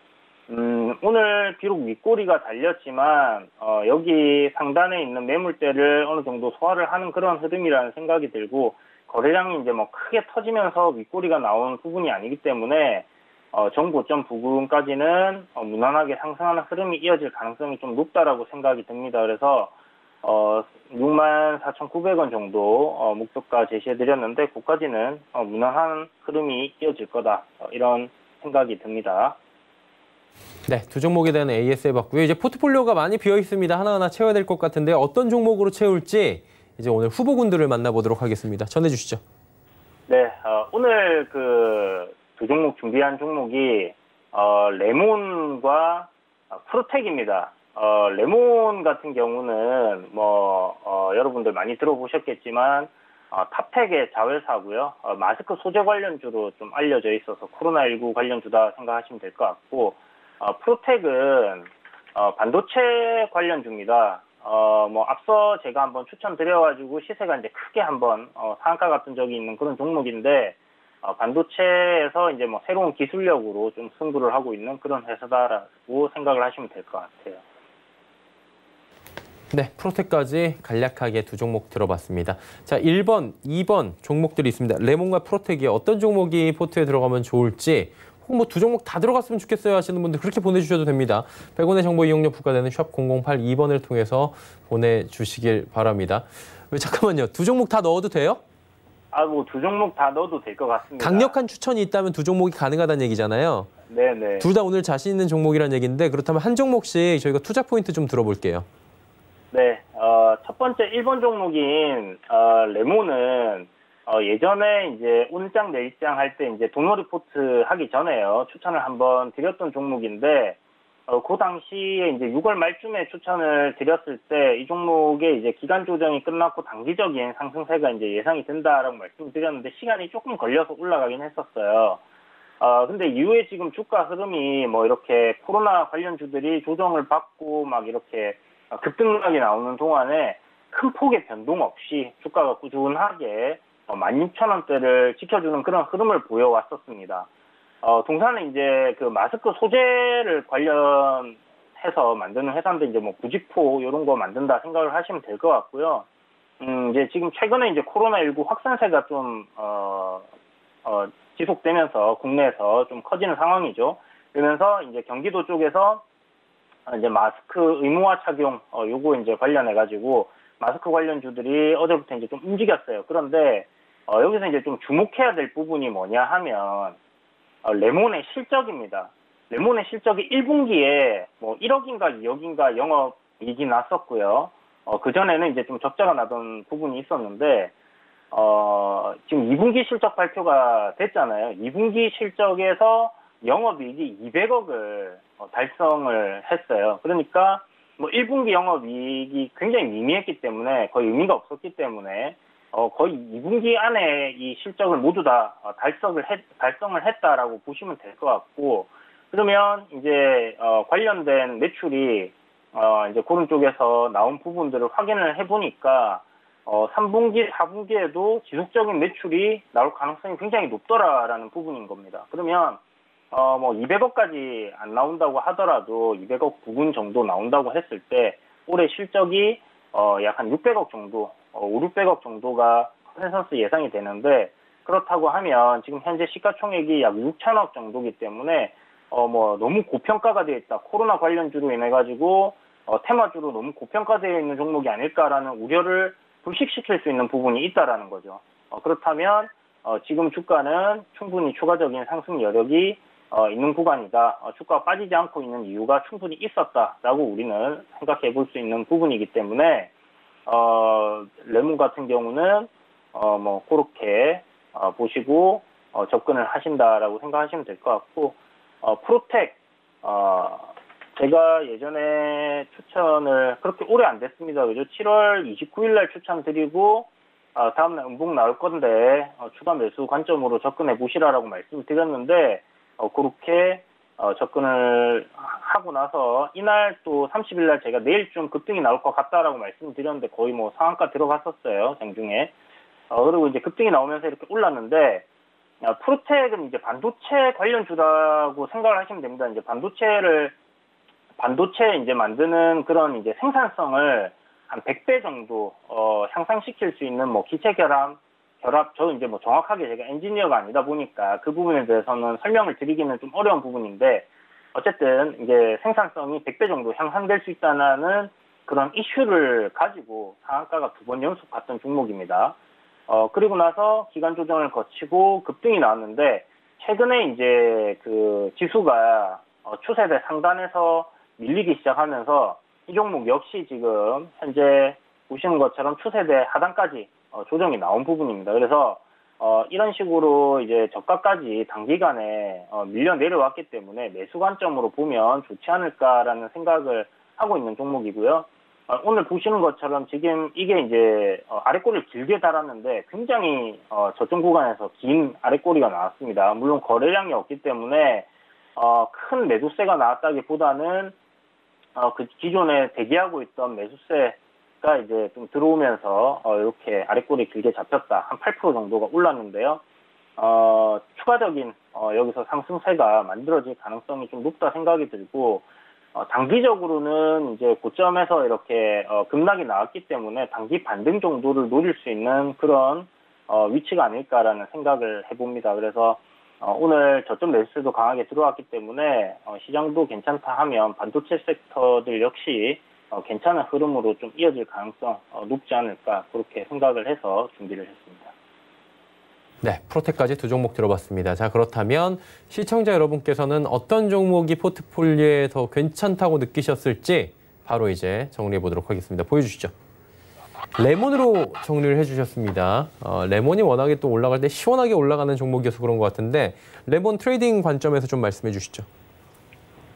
음, 오늘 비록 윗꼬리가 달렸지만 어, 여기 상단에 있는 매물대를 어느 정도 소화를 하는 그런 흐름이라는 생각이 들고 거래량이 이제 뭐 크게 터지면서 윗꼬리가 나온 부분이 아니기 때문에 어, 정고점 부근까지는 어, 무난하게 상승하는 흐름이 이어질 가능성이 좀 높다라고 생각이 듭니다. 그래서 어, 64,900원 정도 어, 목표가 제시해드렸는데 그까지는 어, 무난한 흐름이 이어질 거다 어, 이런 생각이 듭니다. 네, 두 종목에 대한 AS 해봤고요. 이제 포트폴리오가 많이 비어 있습니다. 하나하나 채워야 될 것 같은데 어떤 종목으로 채울지 이제 오늘 후보군들을 만나보도록 하겠습니다. 전해주시죠. 네, 어, 오늘 그 두 종목 준비한 종목이 어, 레몬과 프로텍입니다. 어, 레몬 같은 경우는 뭐 어, 여러분들 많이 들어보셨겠지만 어, 탑텍의 자회사고요. 어, 마스크 소재 관련주로 좀 알려져 있어서 코로나19 관련주다 생각하시면 될 것 같고 어, 프로텍은 어, 반도체 관련주입니다. 어, 뭐, 앞서 제가 한번 추천드려가지고 시세가 이제 크게 한번, 어, 상한가 같은 적이 있는 그런 종목인데, 어, 반도체에서 이제 뭐 새로운 기술력으로 좀 승부를 하고 있는 그런 회사다라고 생각을 하시면 될 것 같아요. 네, 프로텍까지 간략하게 두 종목 들어봤습니다. 자, 1번, 2번 종목들이 있습니다. 레몬과 프로텍이 어떤 종목이 포트에 들어가면 좋을지 혹은 뭐 두 종목 다 들어갔으면 좋겠어요 하시는 분들 그렇게 보내주셔도 됩니다. 100원의 정보 이용료 부과되는 샵 0082번을 통해서 보내주시길 바랍니다. 왜 잠깐만요. 두 종목 다 넣어도 돼요? 아, 뭐 두 종목 다 넣어도 될 것 같습니다. 강력한 추천이 있다면 두 종목이 가능하다는 얘기잖아요. 네네. 둘 다 오늘 자신 있는 종목이라는 얘기인데 그렇다면 한 종목씩 저희가 투자 포인트 좀 들어볼게요. 네, 어, 첫 번째 1번 종목인 어, 레몬은 어, 예전에 이제 온장 내일장 할 때 이제 도너 리포트 하기 전에요 추천을 한번 드렸던 종목인데 어, 그 당시에 이제 6월 말쯤에 추천을 드렸을 때 이 종목의 이제 기간 조정이 끝났고 단기적인 상승세가 이제 예상이 된다라고 말씀드렸는데 시간이 조금 걸려서 올라가긴 했었어요. 어, 근데 이후에 지금 주가 흐름이 뭐 이렇게 코로나 관련 주들이 조정을 받고 막 이렇게 급등락이 나오는 동안에 큰 폭의 변동 없이 주가가 꾸준하게 16,000원대를 지켜주는 그런 흐름을 보여왔었습니다. 어, 동사는 이제 그 마스크 소재를 관련해서 만드는 회사인데 이제 뭐 부직포 이런 거 만든다 생각을 하시면 될 것 같고요. 음, 이제 지금 최근에 이제 코로나19 확산세가 좀, 어, 어, 지속되면서 국내에서 좀 커지는 상황이죠. 그러면서 이제 경기도 쪽에서 이제 마스크 의무화 착용, 어, 요거 이제 관련해가지고 마스크 관련주들이 어제부터 이제 좀 움직였어요. 그런데, 어, 여기서 이제 좀 주목해야 될 부분이 뭐냐 하면, 어, 레몬의 실적입니다. 레몬의 실적이 1분기에 뭐 1억인가 2억인가 영업이익이 났었고요. 어, 그전에는 이제 좀 적자가 나던 부분이 있었는데, 어, 지금 2분기 실적 발표가 됐잖아요. 2분기 실적에서 영업이익이 200억을 어, 달성을 했어요. 그러니까 뭐 1분기 영업이익이 굉장히 미미했기 때문에 거의 의미가 없었기 때문에 어, 거의 2분기 안에 이 실적을 모두 다 어, 달성을 했, 달성을 했다라고 보시면 될 것 같고 그러면 이제 어, 관련된 매출이 어, 이제 그런 쪽에서 나온 부분들을 확인을 해보니까 어, 3분기, 4분기에도 지속적인 매출이 나올 가능성이 굉장히 높더라라는 부분인 겁니다. 그러면 어, 뭐 200억까지 안 나온다고 하더라도 200억 부분 정도 나온다고 했을 때 올해 실적이 어, 약 한 600억 정도, 어, 5, 600억 정도가 컨센서스 예상이 되는데 그렇다고 하면 지금 현재 시가총액이 약 6천억 정도기 때문에 어, 뭐 너무 고평가가 되어 있다. 코로나 관련주로 인해 가지고 어, 테마주로 너무 고평가되어 있는 종목이 아닐까라는 우려를 불식시킬 수 있는 부분이 있다라는 거죠. 어, 그렇다면 어, 지금 주가는 충분히 추가적인 상승 여력이 어, 있는 구간이다. 어, 주가가 빠지지 않고 있는 이유가 충분히 있었다라고 우리는 생각해 볼 수 있는 부분이기 때문에 어, 레몬 같은 경우는 어, 뭐 그렇게 어, 보시고 어, 접근을 하신다라고 생각하시면 될 것 같고 어, 프로텍 어, 제가 예전에 추천을 그렇게 오래 안 됐습니다. 그죠? 7월 29일 날 추천드리고 어, 다음 날 음봉 나올 건데 어, 추가 매수 관점으로 접근해 보시라라고 말씀을 드렸는데 어, 그렇게 어, 접근을 하고 나서 이날 또 30일 날 제가 내일쯤 급등이 나올 것 같다라고 말씀을 드렸는데 거의 뭐 상한가 들어갔었어요 장중에 어, 그리고 이제 급등이 나오면서 이렇게 올랐는데 어, 프로텍은 이제 반도체 관련 주라고 생각을 하시면 됩니다. 이제 반도체를 반도체 이제 만드는 그런 이제 생산성을 한 100배 정도 어, 향상시킬 수 있는 뭐 기체 결합 결합 저는 이제 뭐 정확하게 제가 엔지니어가 아니다 보니까 그 부분에 대해서는 설명을 드리기는 좀 어려운 부분인데 어쨌든 이제 생산성이 100배 정도 향상될 수 있다는 그런 이슈를 가지고 상한가가 두 번 연속 갔던 종목입니다. 어 그리고 나서 기간 조정을 거치고 급등이 나왔는데 최근에 이제 그 지수가 어, 추세대 상단에서 밀리기 시작하면서 이 종목 역시 지금 현재 보시는 것처럼 추세대 하단까지 어, 조정이 나온 부분입니다. 그래서 어, 이런 식으로 이제 저가까지 단기간에 어, 밀려 내려왔기 때문에 매수 관점으로 보면 좋지 않을까라는 생각을 하고 있는 종목이고요. 어, 오늘 보시는 것처럼 지금 이게 이제 어, 아래꼬리를 길게 달았는데 굉장히 어, 저점 구간에서 긴 아래꼬리가 나왔습니다. 물론 거래량이 없기 때문에 어, 큰 매도세가 나왔다기보다는 어, 그 기존에 대기하고 있던 매수세 가 이제 좀 들어오면서 어, 이렇게 아래꼬리 길게 잡혔다. 한 8% 정도가 올랐는데요. 어, 추가적인 어, 여기서 상승세가 만들어질 가능성이 좀 높다 생각이 들고 어, 단기적으로는 이제 고점에서 이렇게 어, 급락이 나왔기 때문에 단기 반등 정도를 노릴 수 있는 그런 어, 위치가 아닐까라는 생각을 해봅니다. 그래서 어, 오늘 저점 매수도 강하게 들어왔기 때문에 어, 시장도 괜찮다 하면 반도체 섹터들 역시 어, 괜찮은 흐름으로 좀 이어질 가능성 어, 높지 않을까 그렇게 생각을 해서 준비를 했습니다. 네, 프로텍까지 두 종목 들어봤습니다. 자, 그렇다면 시청자 여러분께서는 어떤 종목이 포트폴리오에 더 괜찮다고 느끼셨을지 바로 이제 정리해 보도록 하겠습니다. 보여주시죠. 레몬으로 정리를 해주셨습니다. 어, 레몬이 워낙에 또 올라갈 때 시원하게 올라가는 종목이어서 그런 것 같은데 레몬 trading 관점에서 좀 말씀해 주시죠.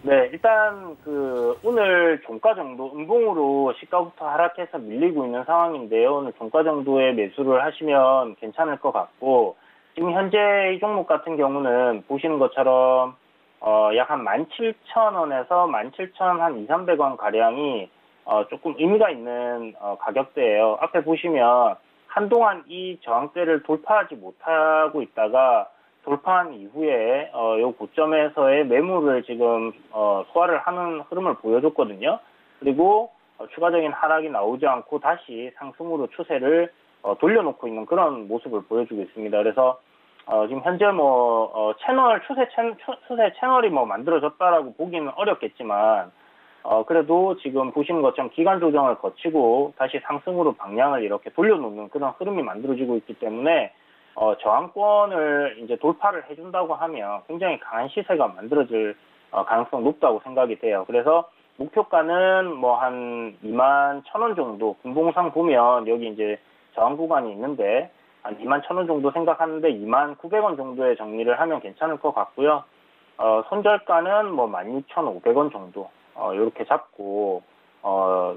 네, 일단 그 오늘 종가 정도 음봉으로 시가부터 하락해서 밀리고 있는 상황인데요. 오늘 종가 정도의 매수를 하시면 괜찮을 것 같고 지금 현재 이 종목 같은 경우는 보시는 것처럼 어, 약 한 17,000원에서 17,000한 원 2, 300원 가량이 어, 조금 의미가 있는 어, 가격대예요. 앞에 보시면 한동안 이 저항대를 돌파하지 못하고 있다가 돌파한 이후에 어, 요 고점에서의 매물을 지금 어, 소화를 하는 흐름을 보여줬거든요. 그리고 어, 추가적인 하락이 나오지 않고 다시 상승으로 추세를 어, 돌려놓고 있는 그런 모습을 보여주고 있습니다. 그래서 어, 지금 현재 뭐 어, 채널 추세 채, 추세 채널이 뭐 만들어졌다라고 보기는 어렵겠지만 어, 그래도 지금 보시는 것처럼 기간 조정을 거치고 다시 상승으로 방향을 이렇게 돌려놓는 그런 흐름이 만들어지고 있기 때문에 어, 저항권을 이제 돌파를 해준다고 하면 굉장히 강한 시세가 만들어질 어, 가능성 높다고 생각이 돼요. 그래서 목표가는 뭐 한 2만 1 0 0 0원 정도, 분봉상 보면 여기 이제 저항 구간이 있는데 한 2만 1,000원 정도 생각하는데 2만 900원 정도의 정리를 하면 괜찮을 것 같고요. 어, 손절가는 뭐 12,500원 정도 어, 이렇게 잡고 어,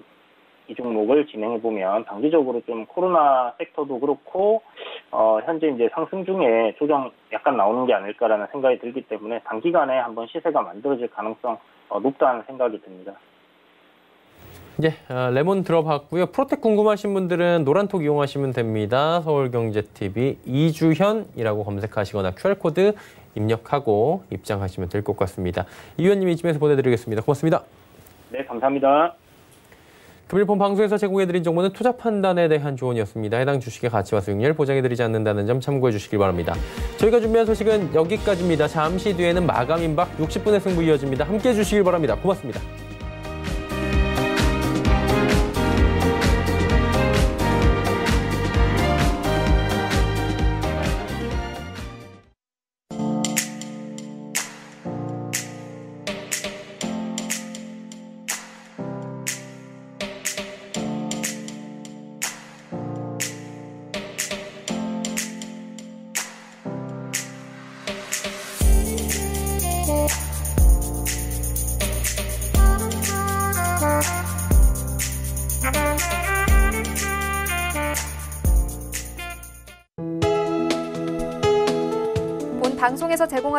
이 종목을 진행해 보면 단기적으로 좀 코로나 섹터도 그렇고 어, 현재 이제 상승 중에 조정 약간 나오는 게 아닐까라는 생각이 들기 때문에 단기간에 한번 시세가 만들어질 가능성 어, 높다는 생각이 듭니다. 예, 어, 레몬 들어봤고요. 프로텍 궁금하신 분들은 노란톡 이용하시면 됩니다. 서울경제TV 이주현이라고 검색하시거나 QR코드 입력하고 입장하시면 될 것 같습니다. 이 의원님 이쯤에서 보내드리겠습니다. 고맙습니다. 네, 감사합니다. 금일폰 방송에서 제공해드린 정보는 투자 판단에 대한 조언이었습니다. 해당 주식의 가치와 수익률 보장해드리지 않는다는 점 참고해 주시길 바랍니다. 저희가 준비한 소식은 여기까지입니다. 잠시 뒤에는 마감 임박 60분의 승부 이어집니다. 함께해 주시길 바랍니다. 고맙습니다.